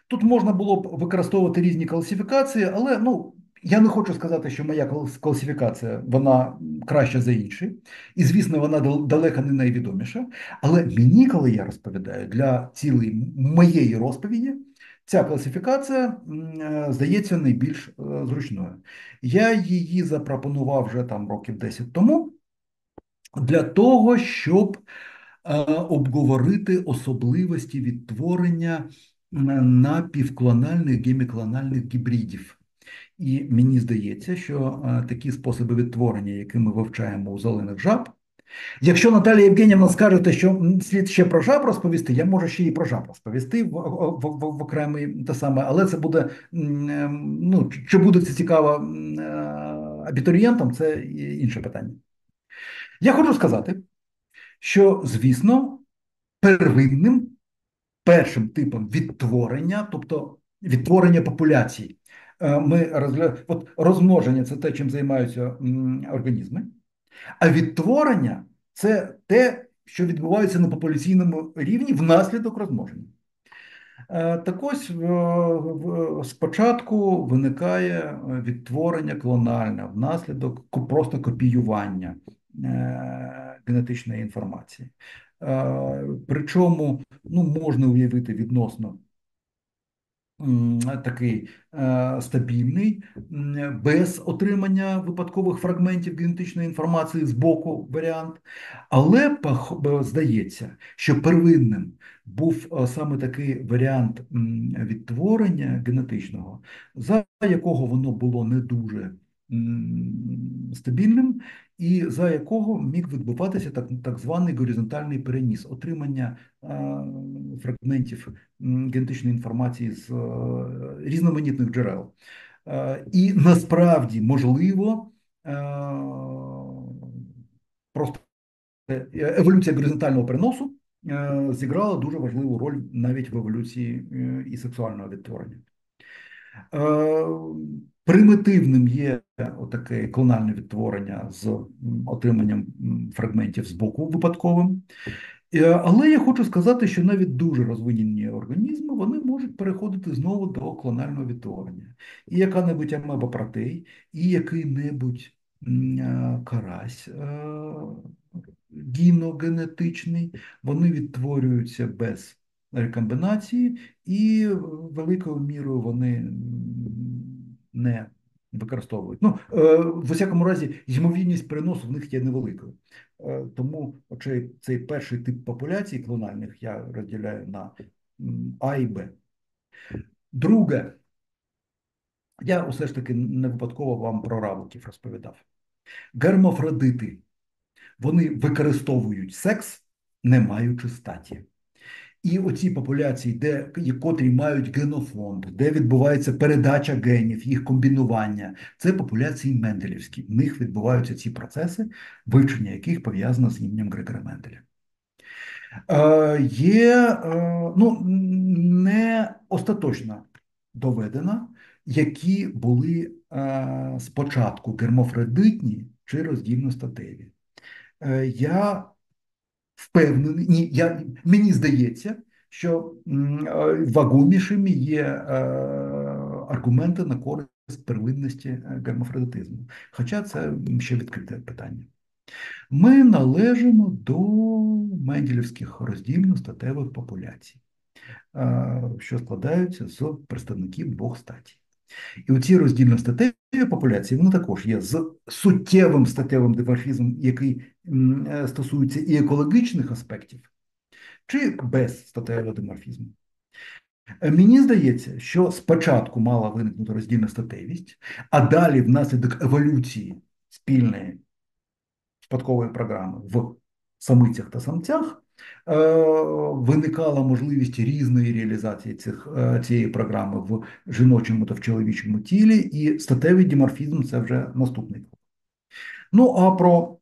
Тут можна було б використовувати різні класифікації, але ну, я не хочу сказати, що моя класифікація вона краща за інші, і, звісно, вона далеко не найвідоміша. Але мені, коли я розповідаю для цілої моєї розповіді, ця класифікація е, здається найбільш е, зручною. Я її запропонував вже там років 10 тому для того, щоб е, обговорити особливості відтворення напівклональних геміклональних гібридів. І мені здається, що е, такі способи відтворення, які ми вивчаємо у зелених жаб, якщо Наталія Євгенівна скажете, що слід ще про жаб розповісти, я можу ще і про жаб розповісти в, в, в, в окремий те саме, але це буде ем, ну, чи буде це цікаво е, абітурієнтам, це інше питання. Я хочу сказати, що, звісно, первинним першим типом відтворення, тобто відтворення популяції. Е, ми розглядаємо, от розмноження це те, чим займаються організми, а відтворення це те, що відбувається на популяційному рівні внаслідок розмноження. Е, так ось спочатку виникає відтворення клональне внаслідок просто копіювання е, генетичної інформації. Причому ну, можна уявити відносно такий е, стабільний, без отримання випадкових фрагментів генетичної інформації з боку варіант. Але здається, що первинним був е, саме такий варіант відтворення генетичного, за якого воно було не дуже стабільним, і за якого міг відбуватися так так званий горизонтальний переніс, отримання е, фрагментів генетичної інформації з е, різноманітних джерел. Е, і насправді можливо е, просто еволюція горизонтального переносу е, зіграла дуже важливу роль навіть в еволюції е, і сексуального відтворення. Е, Примітивним є таке клональне відтворення з отриманням фрагментів з боку випадковим. Е, але я хочу сказати, що навіть дуже розвинені організми вони можуть переходити знову до клонального відтворення. І яка-небудь амебопротей, і який-небудь е, карась, гіногенетичний, вони відтворюються без рекомбінації, і великою мірою вони не використовують. Ну, е, в усякому разі, ймовірність переносу в них є невеликою. Е, тому оцей, цей перший тип популяцій клональних я розділяю на А і Б. Друге, я усе ж таки не випадково вам про равликів розповідав. Гермафродити, вони використовують секс, не маючи статі. І оці популяції, де котрі мають генофонд, де відбувається передача генів, їх комбінування, це популяції Менделівські. В них відбуваються ці процеси, вивчення яких пов'язано з іменем Григора Менделя. Е, Є е, ну, не остаточно доведено, які були е, спочатку гермофродитні чи роздільностатеві. Е, Я впевнений, я, мені здається, що вагомішими є е, аргументи на користь первинності е, гермафродитизму. Хоча це ще відкрите питання. Ми належимо до менділівських роздільно-статевих популяцій, е, що складаються з представників двох статій. І оці роздільно статеві популяції вони також є з суттєвим статевим диморфізмом, який е, стосується і екологічних аспектів, чи без статевого диморфізму. Е, мені здається, що спочатку мала виникнути роздільна статевість, а далі, внаслідок еволюції спільної спадкової програми в самицях та самцях, виникала можливість різної реалізації цих, е, цієї програми в жіночому та в чоловічому тілі, і статевий діморфізм це вже наступний. Ну, а про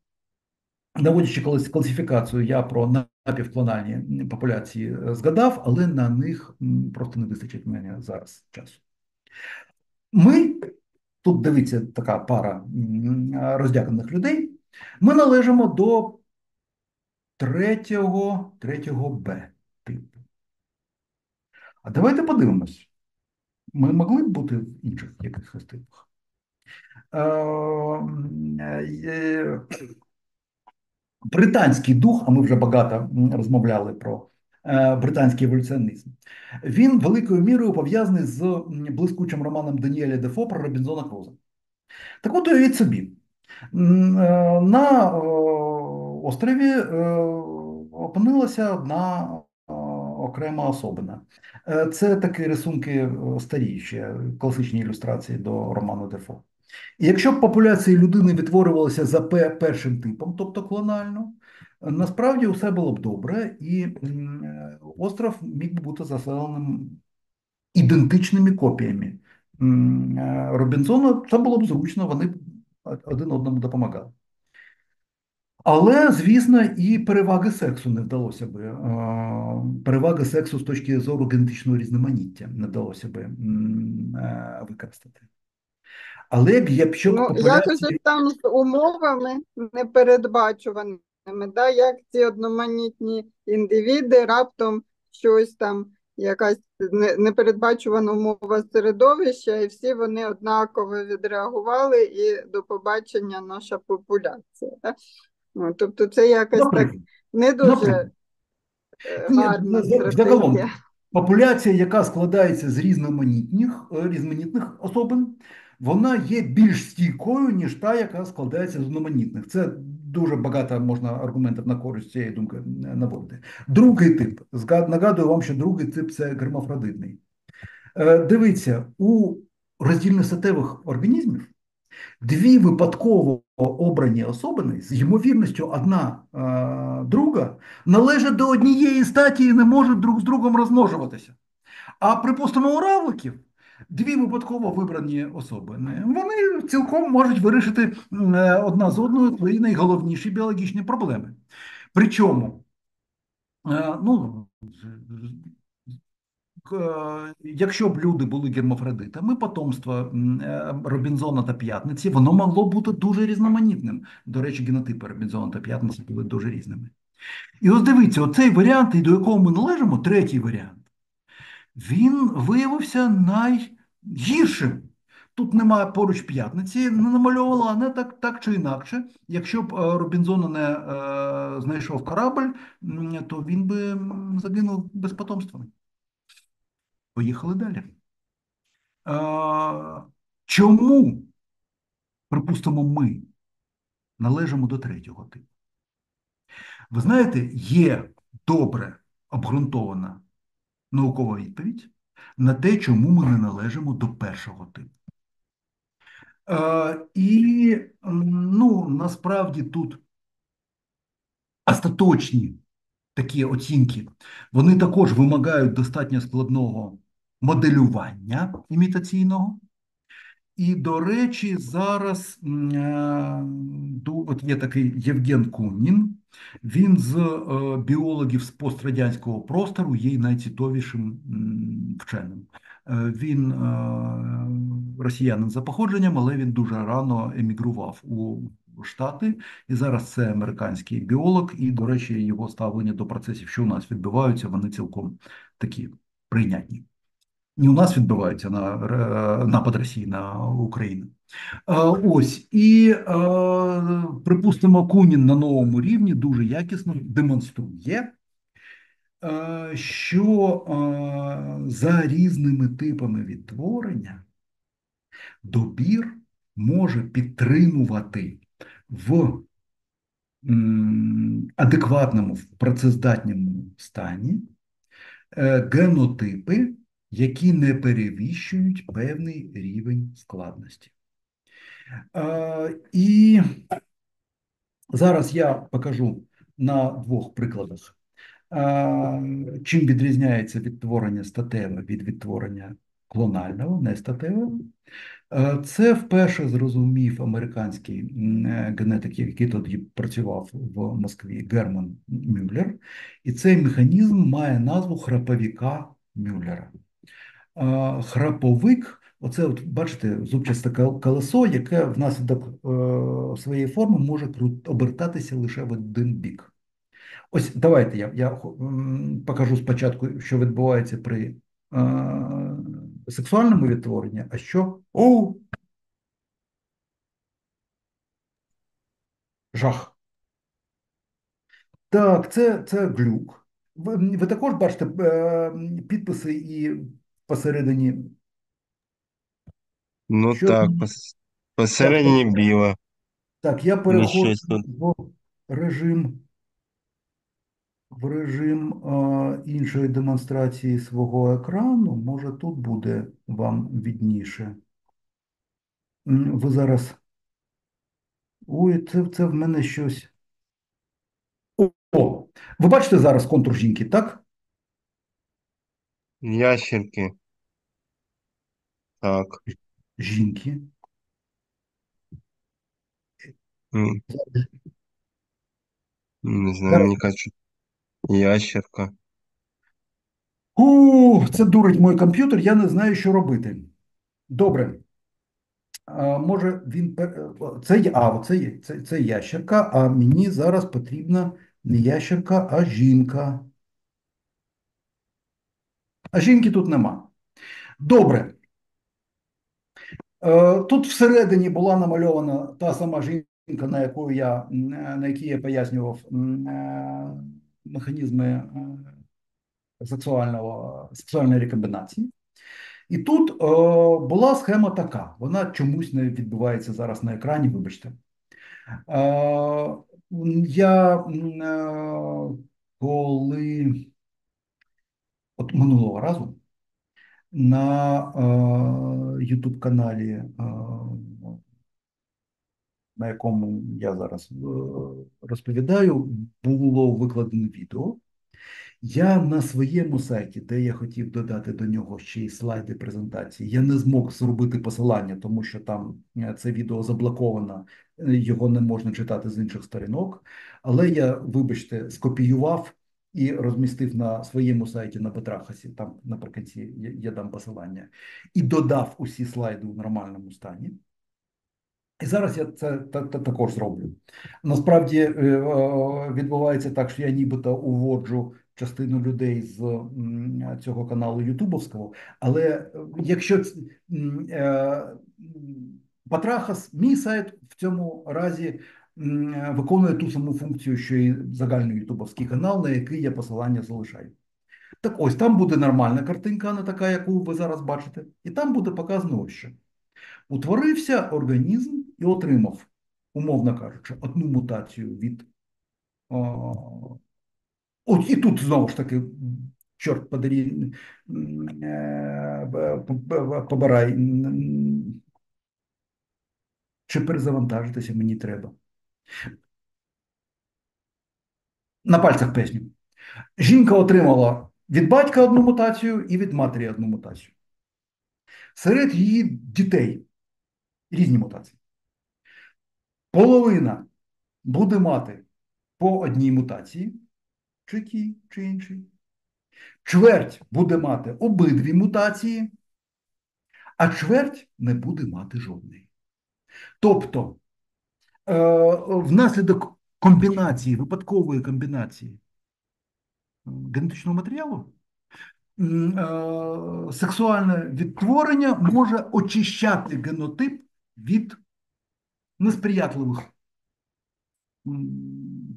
наводячи класифікацію, я про напівклональні популяції е, згадав, але на них просто не вистачить мене зараз часу. Ми, тут дивіться така пара роздяканих людей, ми належимо до третього, третього Б типу. А давайте подивимось. Ми могли б бути в інших якихось типах. Е, е, британський дух, а ми вже багато розмовляли про е, британський еволюціонізм, він великою мірою пов'язаний з блискучим романом Даніеля Дефо про Робінзона Круза. Так от уявіть собі, на острові е, опинилася одна е, окрема особина. Е, це такі рисунки старі ще класичні ілюстрації до роману Дефо. І якщо б популяції людини відтворювалися за першим типом, тобто клонально, насправді усе було б добре, і остров міг би бути заселеним ідентичними копіями Робінзона. Це було б зручно, вони один одному допомагали. Але, звісно, і переваги сексу не вдалося би. Переваги сексу з точки зору генетичного різноманіття не вдалося би е, використати. Але якщо ну, популяції... якось там з умовами непередбачуваними, да? як ці одноманітні індивіди раптом щось там, якась непередбачувана умова середовища, і всі вони однаково відреагували, і до побачення наша популяція. Да? Ну, тобто це якось Добре. так не дуже Е, гарна стратегія. Популяція, яка складається з різноманітних е, різноманітних особин, вона є більш стійкою, ніж та, яка складається з одноманітних. Це дуже багато можна аргументів на користь цієї думки наводити. Другий тип. Нагадую вам, що другий тип це гермафродитний. Е, дивіться, у роздільно-статевих організмів Дві випадково обрані особини з ймовірністю одна е, друга належать до однієї статі і не можуть друг з другом розмножуватися. А припустимо, у равликів дві випадково вибрані особи. Вони цілком можуть вирішити е, одна з одною свої найголовніші біологічні проблеми. Причому, е, ну, якщо б люди були гермафродитами, потомство е, Робінзона та П'ятниці, воно могло бути дуже різноманітним. До речі, генотипи Робінзона та П'ятниці були дуже різними. І ось дивіться, оцей варіант, і до якого ми належимо, третій варіант, він виявився найгіршим. Тут немає поруч п'ятниці, не намальовувала, але так так чи інакше. Якщо б е, Робінзон не е, знайшов корабль, то він би загинув без потомства. Поїхали далі. Е, чому, припустимо, ми належимо до третього типу? Ви знаєте, є добре обґрунтована наукова відповідь на те, чому ми не належимо до першого типу. Е, і ну, насправді тут остаточні такі оцінки, вони також вимагають достатньо складного моделювання імітаційного. І, до речі, зараз е, от є такий Євген Кунін, він з е, біологів з пострадянського простору є найцітовішим вченим. Е, він росіянин за походженням, але він дуже рано емігрував у Штати, і зараз це американський біолог, і, до речі, його ставлення до процесів, що у нас відбуваються, вони цілком такі прийнятні не у нас відбуваються на е, напад Росії на Україну. Ось і припустимо, Кунін на новому рівні дуже якісно демонструє, що за різними типами відтворення добір може підтримувати в адекватному працездатному стані е, генотипи які не перевищують певний рівень складності. І зараз я покажу на двох прикладах, чим відрізняється відтворення статеве від відтворення клонального, не статевого. Це вперше зрозумів американський генетик, який тоді працював в Москві Герман Мюллер, і цей механізм має назву храповіка Мюллера храповик, оце, от, бачите, зубчасте колесо, яке внаслідок е, своєї форми може обертатися лише в один бік. Ось давайте я я покажу спочатку, що відбувається при е, сексуальному відтворенні, а що. О! Жах. Так, це це глюк. Ви, ви також бачите е, підписи і посередині. Ну Що? так, пос- посередині біла. Так, я переходжу щось тут. в режим, в режим а, іншої демонстрації свого екрану. Може, тут буде вам відніше. М, Ви зараз. Ой, це, це в мене щось. О, ви бачите зараз контур жінки, так? Ящерки. Так. Жінки. М, Не знаю, мені кажуть, ящерка. У, це дурить мій комп'ютер, я не знаю, що робити. Добре. А, може він пер- це є- а, це, є- це, це ящерка, а мені зараз потрібна не ящерка, а жінка. А жінки тут нема. Добре. Е, Тут всередині була намальована та сама жінка, на яку я, на якій я пояснював е, механізми е, сексуального, сексуальної рекомбінації. І тут була схема така. Вона чомусь не відбувається зараз на екрані, вибачте. Я коли от минулого разу на е, YouTube каналі, е, на якому я зараз е, розповідаю, було викладено відео. Я на своєму сайті, де я хотів додати до нього ще й слайди презентації, я не змог зробити посилання, тому що там е, це відео заблоковано, е, його не можна читати з інших сторінок. Але я, вибачте, скопіював і розмістив на своєму сайті на Петрахасі, там наприкінці я, я дам посилання, і додав усі слайди у нормальному стані. І зараз я це та, та, також зроблю. Насправді е, е, відбувається так, що я нібито уводжу частину людей з цього каналу Ютубовського, але е, якщо Патрахас, мій сайт в цьому разі виконує ту саму функцію, що і загальний ютубовський канал, на який я посилання залишаю. Так ось там буде нормальна картинка, не така, яку ви зараз бачите, і там буде показано ось що. Утворився організм і отримав, умовно кажучи, одну мутацію від. О, от і тут знову ж таки, чорт подарі, е, побирай. Чи перезавантажитися мені треба? На пальцях поясню. Жінка отримала від батька одну мутацію і від матері одну мутацію. Серед її дітей різні мутації. Половина буде мати по одній мутації, чи тій, чи іншій. Чверть буде мати обидві мутації, а чверть не буде мати жодної. Тобто, внаслідок комбінації, випадкової комбінації генетичного матеріалу, е, сексуальне відтворення може очищати генотип від несприятливих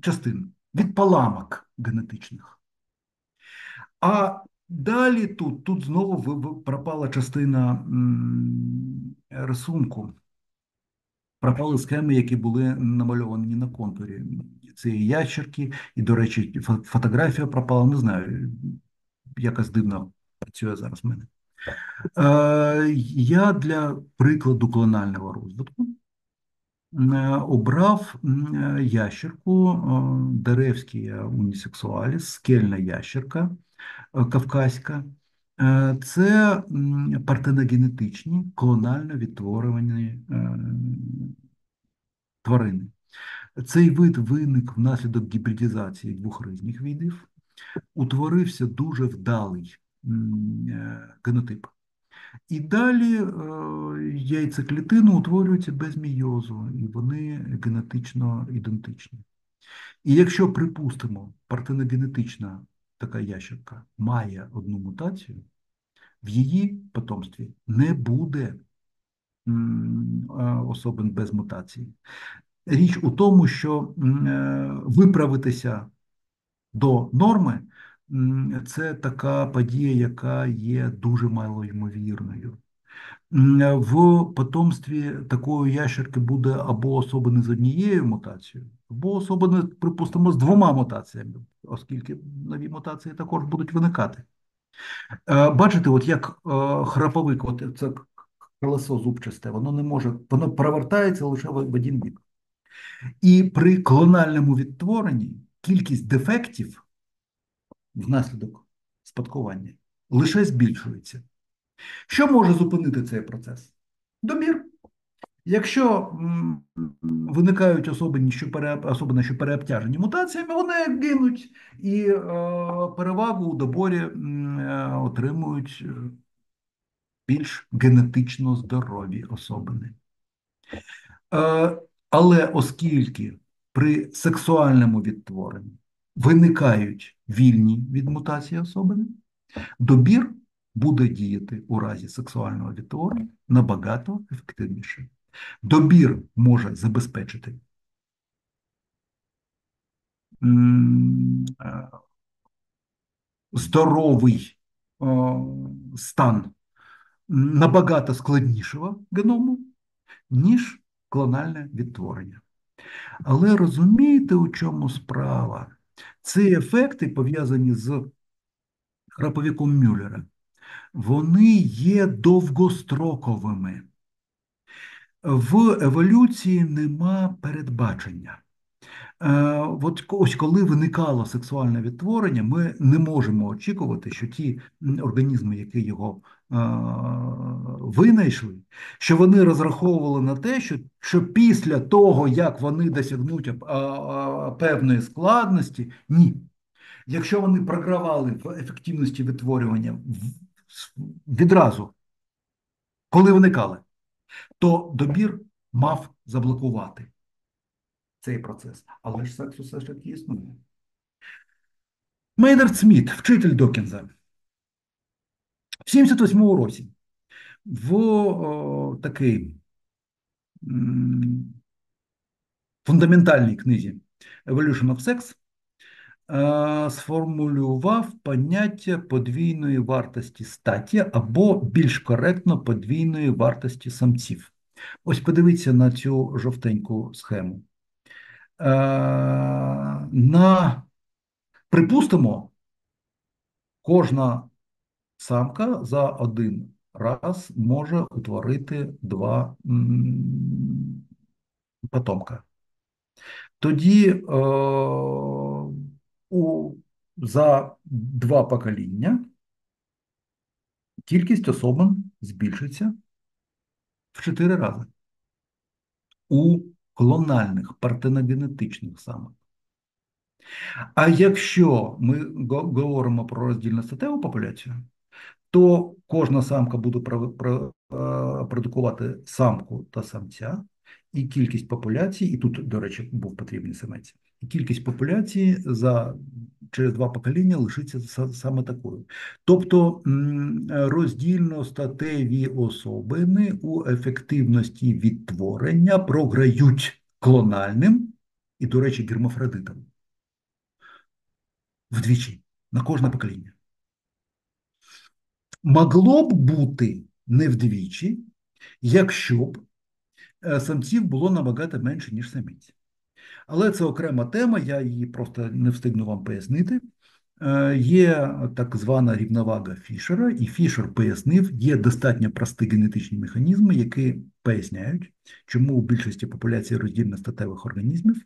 частин, від паламок генетичних. А далі тут, тут знову пропала частина рисунку. Пропали схеми, які були намальовані на контурі цієї ящерки, і, до речі, фо- фотографія пропала, не знаю, якось дивно працює зараз в мене. Е, я для прикладу клонального розвитку е, обрав е, ящерку е, Деревськія унісексуаліс, скельна ящерка кавказька. Е, Це партеногенетичні клонально відтворювані е, тварини. Цей вид виник внаслідок гібридизації двох різних видів. Утворився дуже вдалий е, генотип. І далі яйцеклітини утворюються без мійозу, і вони генетично ідентичні. І якщо, припустимо, партеногенетична така ящерка має одну мутацію, в її потомстві не буде е, особин без мутації. Річ у тому, що е, виправитися до норми це така подія, яка є дуже малоймовірною. В потомстві такої ящерки буде або особини з однією мутацією, або особини, припустимо, з двома мутаціями, оскільки нові мутації також будуть виникати. Е, Бачите, от як е, храповик, от це колесо зубчасте, воно не може, воно провертається лише в один бік. І при клональному відтворенні кількість дефектів внаслідок спадкування лише збільшується. Що може зупинити цей процес? Добір. Якщо виникають особини, що пере, що переобтяжені мутаціями, вони гинуть і е, перевагу у доборі е, отримують е, більш генетично здорові особини. Е, але оскільки при сексуальному відтворенні виникають вільні від мутації особини, добір буде діяти у разі сексуального відтворення набагато ефективніше. Добір може забезпечити е, здоровий стан набагато складнішого геному, ніж клональне відтворення. Але розумієте, у чому справа? Ці ефекти, пов'язані з храповиком Мюллера, вони є довгостроковими. В еволюції нема передбачення. Е, От ось коли виникало сексуальне відтворення, ми не можемо очікувати, що ті організми, які його е, винайшли, що вони розраховували на те, що, що після того, як вони досягнуть певної складності, ні. Якщо вони програвали в ефективності відтворювання відразу, коли виникали, то добір мав заблокувати цей процес. Але ж секс усе ж таки існує. Мейнард Сміт, вчитель Докінза, в 78-му році в о, такий м, фундаментальній книзі Evolution of Sex сформулював поняття подвійної вартості статі або більш коректно подвійної вартості самців. Ось подивіться на цю жовтеньку схему. Е, на, припустимо, кожна самка за один раз може утворити два потомка. Тоді е, у, за два покоління кількість особин збільшиться в чотири рази. У клональних партеногенетичних самок. А якщо ми говоримо про роздільно статеву популяцію, то кожна самка буде е, продукувати самку та самця, і кількість популяції, і тут, до речі, був потрібний самець, кількість популяції за через два покоління лишиться саме такою. Тобто роздільно статеві особини у ефективності відтворення програють клональним і, до речі, гермафродитам вдвічі на кожне покоління. Могло б бути не вдвічі, якщо б е, самців було набагато менше, ніж самиць. Але це окрема тема, я її просто не встигну вам пояснити. Е, Є так звана рівновага Фішера, і Фішер пояснив, є достатньо прості генетичні механізми, які поясняють, чому у більшості популяцій роздільно-статевих організмів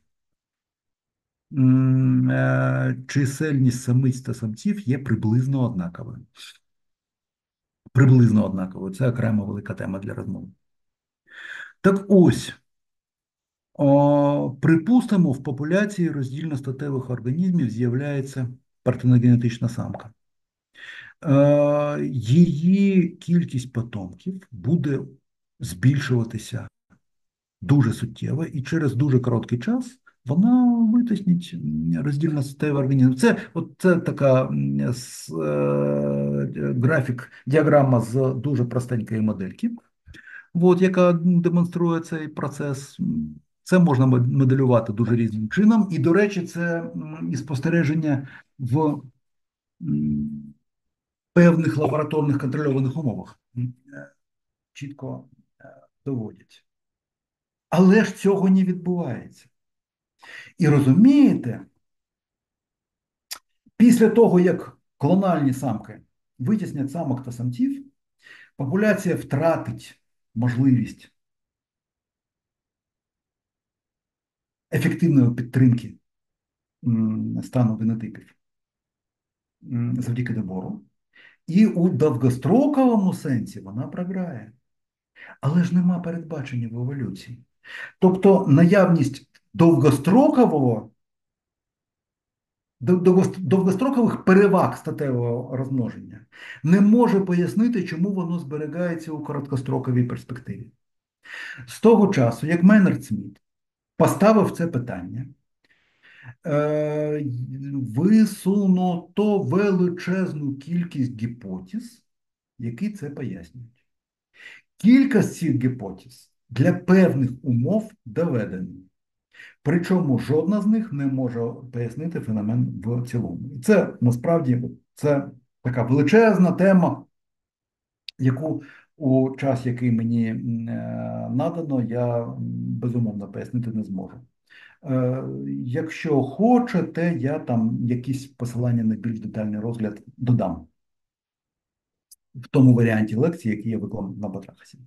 е, чисельність самиць та самців є приблизно однаковою. Приблизно однаковою. Це окрема велика тема для розмови. Так ось, припустимо, в популяції роздільно-статевих організмів з'являється партеногенетична самка. Її кількість потомків буде збільшуватися дуже суттєво, і через дуже короткий час вона витиснить роздільно статевий організм. Це, от, це така с- е, графік, діаграма з дуже простенької модельки, от, яка демонструє цей процес. Це можна моделювати дуже різним чином. І, до речі, це і спостереження в певних лабораторних контрольованих умовах е, чітко е, доводять. Але ж цього не відбувається. І розумієте, після того, як клональні самки витіснять самок та самців, популяція втратить можливість ефективної підтримки стану генотипів завдяки добору. І у довгостроковому сенсі вона програє. Але ж нема передбачення в еволюції. Тобто наявність довгострокового, довгострокових переваг статевого розмноження не може пояснити, чому воно зберігається у короткостроковій перспективі. З того часу, як Меннерд Сміт поставив це питання, е, висунуто величезну кількість гіпотез, які це пояснюють. Кілька з цих гіпотез для певних умов доведені. Причому жодна з них не може пояснити феномен в цілому. І це насправді це така величезна тема, яку у час, який мені е, надано, я безумовно пояснити не зможу. Е, Якщо хочете, я там якісь посилання на більш детальний розгляд додам в тому варіанті лекції, який я викладу на Батрахасі.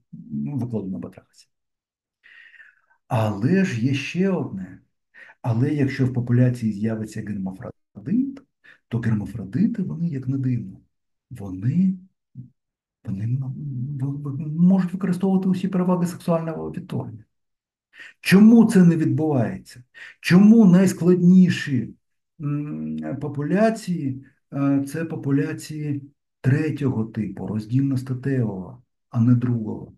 Викладу на Батрахасі. Але ж є ще одне. Але якщо в популяції з'явиться гермафродит, то гермафродити, вони, як не дивно, вони, вони можуть використовувати усі переваги сексуального відтворення. Чому це не відбувається? Чому найскладніші популяції е, це популяції третього типу, роздільно-статевого, а не другого?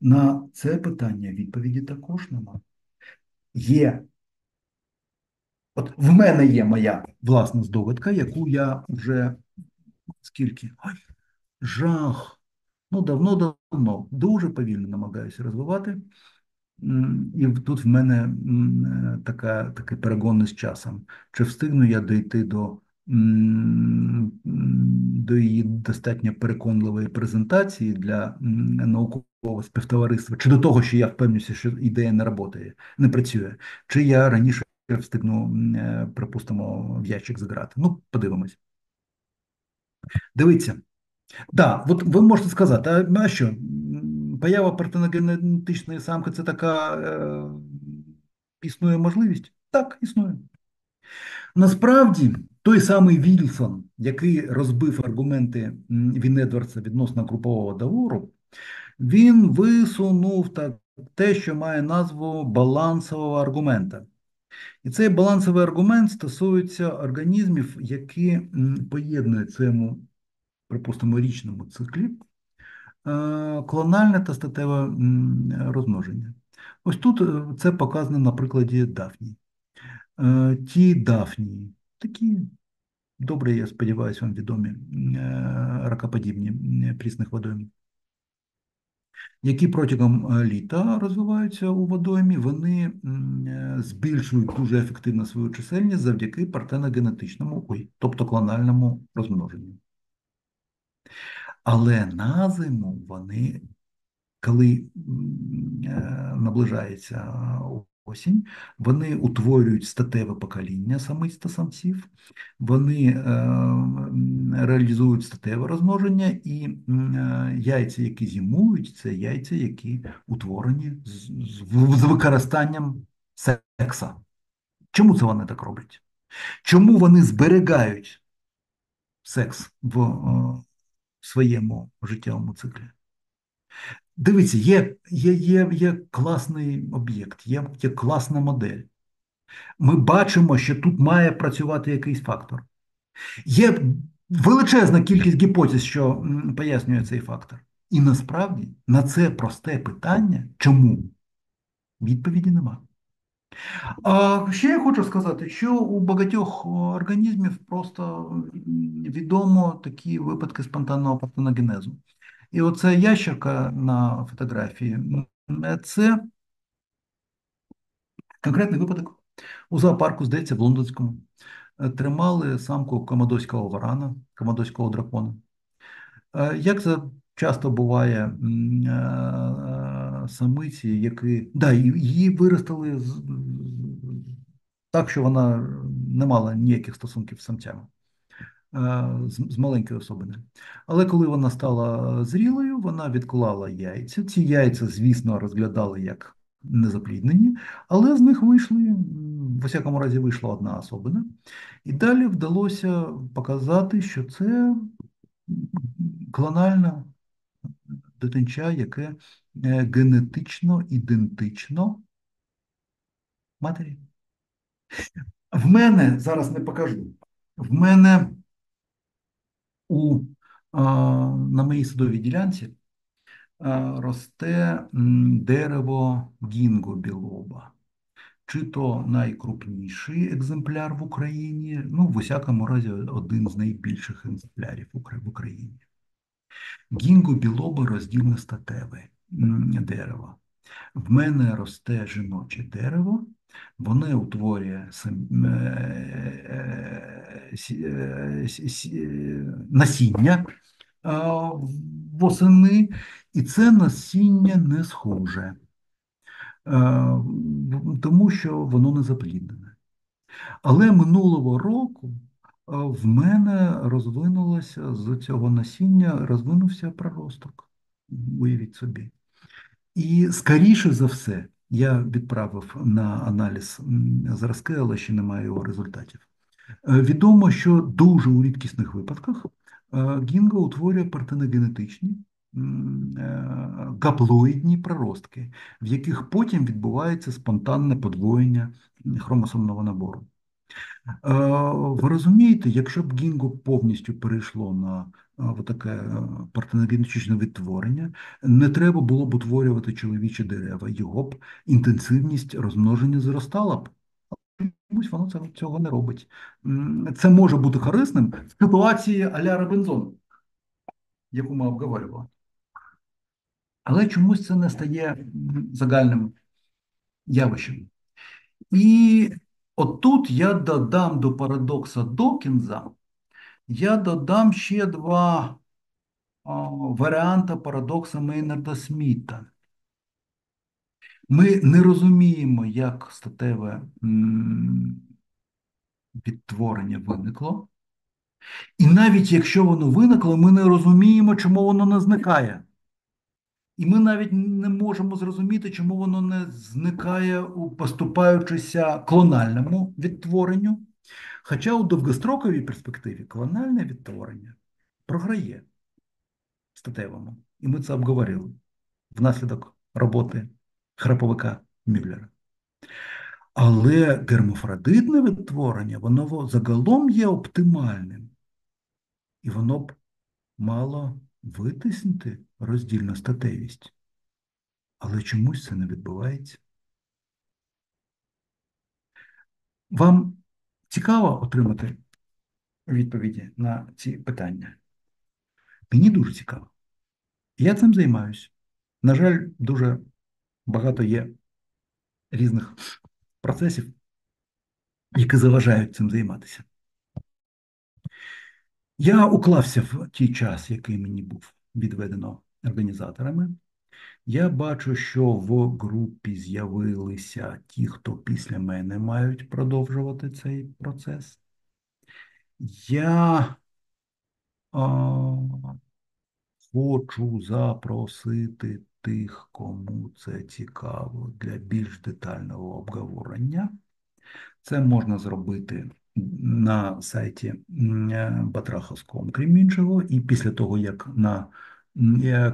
На це питання відповіді також немає. Є От в мене є моя власна здогадка, яку я вже скільки? Жах. Ну, давно-давно, дуже повільно намагаюся розвивати. І тут в мене е, така, такий перегон із часом. Чи встигну я дійти до, до її достатньо переконливої презентації для наукового співтовариства, чи до того, що я впевнюся, що ідея не працює, не працює, чи я раніше встигну, е, припустимо, в ящик заграти. Ну, подивимось. Дивіться. Так, от ви можете сказати, а, а що, поява партеногенетичної самки це така е, існує можливість? Так, існує. Насправді, той самий Вільсон, який розбив аргументи м, Він Едвардса відносно групового договору, він висунув так, те, що має назву балансового аргумента. І цей балансовий аргумент стосується організмів, які поєднують цьому припустимо, річному циклі е, клональне та статеве розмноження. Ось тут е, це показано на прикладі Дафні. Е, Ті Дафні, такі добре, я сподіваюся, вам відомі ракоподібні прісних водойм, які протягом літа розвиваються у водоймі, вони збільшують дуже ефективно свою чисельність завдяки партеногенетичному, ой, тобто клональному розмноженню. Але на зиму вони, коли е, наближається осінь, вони утворюють статеве покоління самиць та самців, вони е, реалізують статеве розмноження, і е, яйця, які зимують, це яйця, які утворені з, використанням секса. Чому це вони так роблять? Чому вони зберігають секс в е, своєму життєвому циклі. Дивіться, є є, є, є класний об'єкт, є, є класна модель. Ми бачимо, що тут має працювати якийсь фактор. Є величезна кількість гіпотез, що пояснює цей фактор. І насправді на це просте питання, чому? Відповіді нема. Ще я хочу сказати, що у багатьох організмів просто відомо такі випадки спонтанного партеногенезу. І оця ящерка на фотографії це конкретний випадок. У зоопарку, здається, в лондонському е, тримали самку комодоського варана, комодоського дракона. Е, Як це часто буває, е, самиці, які. Да, її виростили так, що вона не мала ніяких стосунків з самцями, е, з, з маленької особини. Але коли вона стала зрілою, вона відклала яйця. Ці яйця, звісно, розглядали як незапліднені, але з них вийшли, в усякому разі, вийшла одна особина. І далі вдалося показати, що це клональна дитинча, яке генетично ідентично матері. В мене зараз не покажу. В мене у, на моїй садовій ділянці росте дерево гінго білоба. Чи то найкрупніший екземпляр в Україні, ну, в усякому разі, один з найбільших екземплярів в Україні. Гінго білоба роздільно статеве м, дерево. В мене росте жіноче дерево, воно утворює е, е, е, сі- сі- насіння восени, і це насіння не схоже, тому що воно не запліднене. Але минулого року в мене розвинулося з цього насіння, розвинувся проросток. Уявіть собі. І скоріше за все, я відправив на аналіз зразки, але ще немає його результатів. Е, Відомо, що дуже у рідкісних випадках е, гінго утворює партеногенетичні е, гаплоїдні проростки, в яких потім відбувається спонтанне подвоєння хромосомного набору. Ви розумієте, якщо б Гінго повністю перейшло на е, таке е, партеногенетичне відтворення, не треба було б утворювати чоловічі дерева, його б інтенсивність розмноження зростала б. чомусь воно цього не робить. Це може бути корисним в ситуації а-ля Робінзон, яку ми обговорювали. Але чомусь це не стає загальним явищем. І отут я додам до парадокса Докінза, я додам ще два варіанти парадокса Мейнарда Сміта. Ми не розуміємо, як статеве відтворення виникло. І навіть якщо воно виникло, ми не розуміємо, чому воно не зникає. І ми навіть не можемо зрозуміти, чому воно не зникає у поступаючися клональному відтворенню. Хоча у довгостроковій перспективі клональне відтворення програє статевому. І ми це обговорили внаслідок роботи храповика Мюллера. Але гермафродитне відтворення, воно загалом є оптимальним. І воно б мало витиснути роздільну статевість. Але чомусь це не відбувається. Вам цікаво отримати відповіді на ці питання? Мені дуже цікаво. Я цим займаюся. На жаль, дуже багато є різних процесів, які заважають цим займатися. Я уклався в той час, який мені був відведено організаторами. Я бачу, що в групі з'явилися ті, хто після мене мають продовжувати цей процес. Я а, хочу запросити тих, кому це цікаво, для більш детального обговорення. Це можна зробити на сайті Батраховського, крім іншого, і після того, як на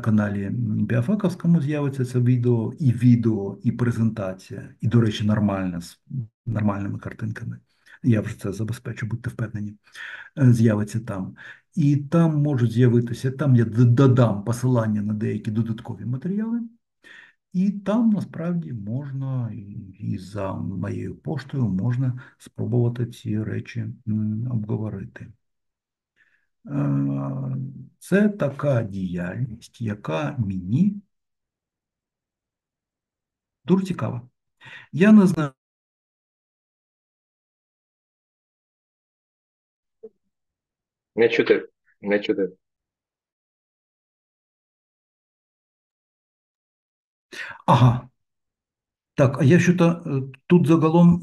каналі Біофаковському з'явиться це відео, і відео, і презентація, і, до речі, нормальна, з нормальними картинками. Я вже це забезпечу, будьте впевнені, з'явиться там. І там можуть з'явитися, там я додам посилання на деякі додаткові матеріали. І там насправді можна, і за моєю поштою можна спробувати ці речі обговорити. Це така діяльність, яка мені дуже цікава. Я не знаю. Не чути, не чути. Ага. Так, а я що-то тут загалом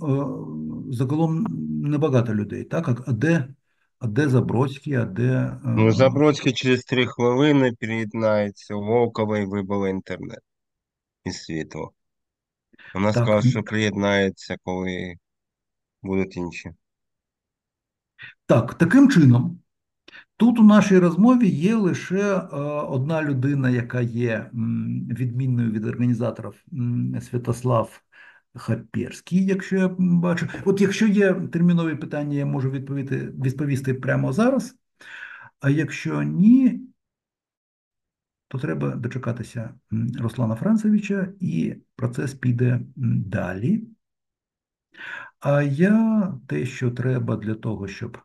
загалом небагато людей, так? А де, а де Забродський, а де. Ну, Забродський через три хвилини приєднається, у Волкової вибило інтернет і світло. Вона Так. сказала, що приєднається, коли будуть інші. Так, таким чином, тут у нашій розмові є лише е, одна людина, яка є м, відмінною від організаторів м, Святослав Хаперський, якщо я бачу. От якщо є термінові питання, я можу відповіти, відповісти прямо зараз. А якщо ні, то треба дочекатися Руслана Францевича, і процес піде далі. А я те, що треба для того, щоб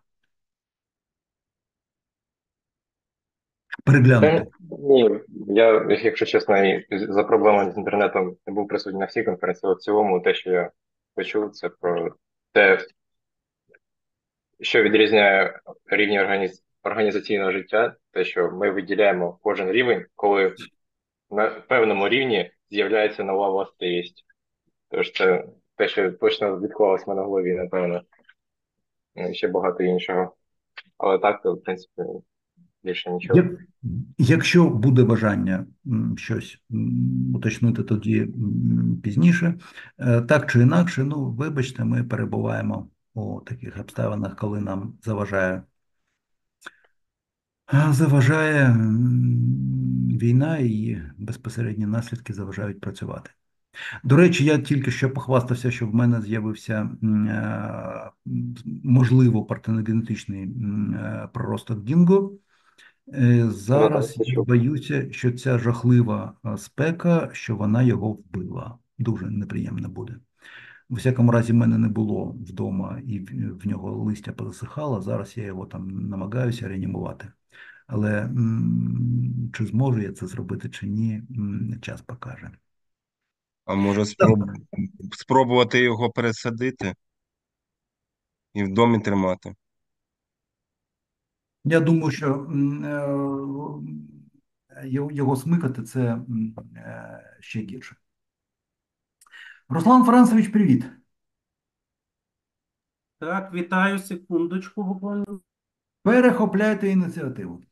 переглянути. Ні, я, якщо чесно, за проблемами з інтернетом не був присутній на всій конференції, але в цілому те, що я почув, це про те, що відрізняє рівні організ... організаційного життя, те, що ми виділяємо кожен рівень, коли на певному рівні з'являється нова властивість. Тож це те, що точно відклалось в мене в голові, напевно. І ще багато іншого. Але так, то, в принципі, більше нічого. Як- Якщо буде бажання щось уточнити тоді пізніше, Е, так чи інакше, ну, вибачте, ми перебуваємо у таких обставинах, коли нам заважає, заважає війна і безпосередні наслідки заважають працювати. До речі, я тільки що похвастався, що в мене з'явився е, можливо партеногенетичний е, проросток Дінго. Е, Зараз я боюся, що ця жахлива е, спека, що вона його вбила. Дуже неприємно буде. У всякому разі, в мене не було вдома, і в в нього листя позасихало. Зараз я його там намагаюся реанімувати. Але чи зможу я це зробити чи ні, час покаже. А може спроб... спробувати його пересадити і в домі тримати? Я думаю, що е, його смикати це е, ще гірше. Руслан Францевич, привіт. Так, вітаю, секундочку буквально. Перехопляйте ініціативу.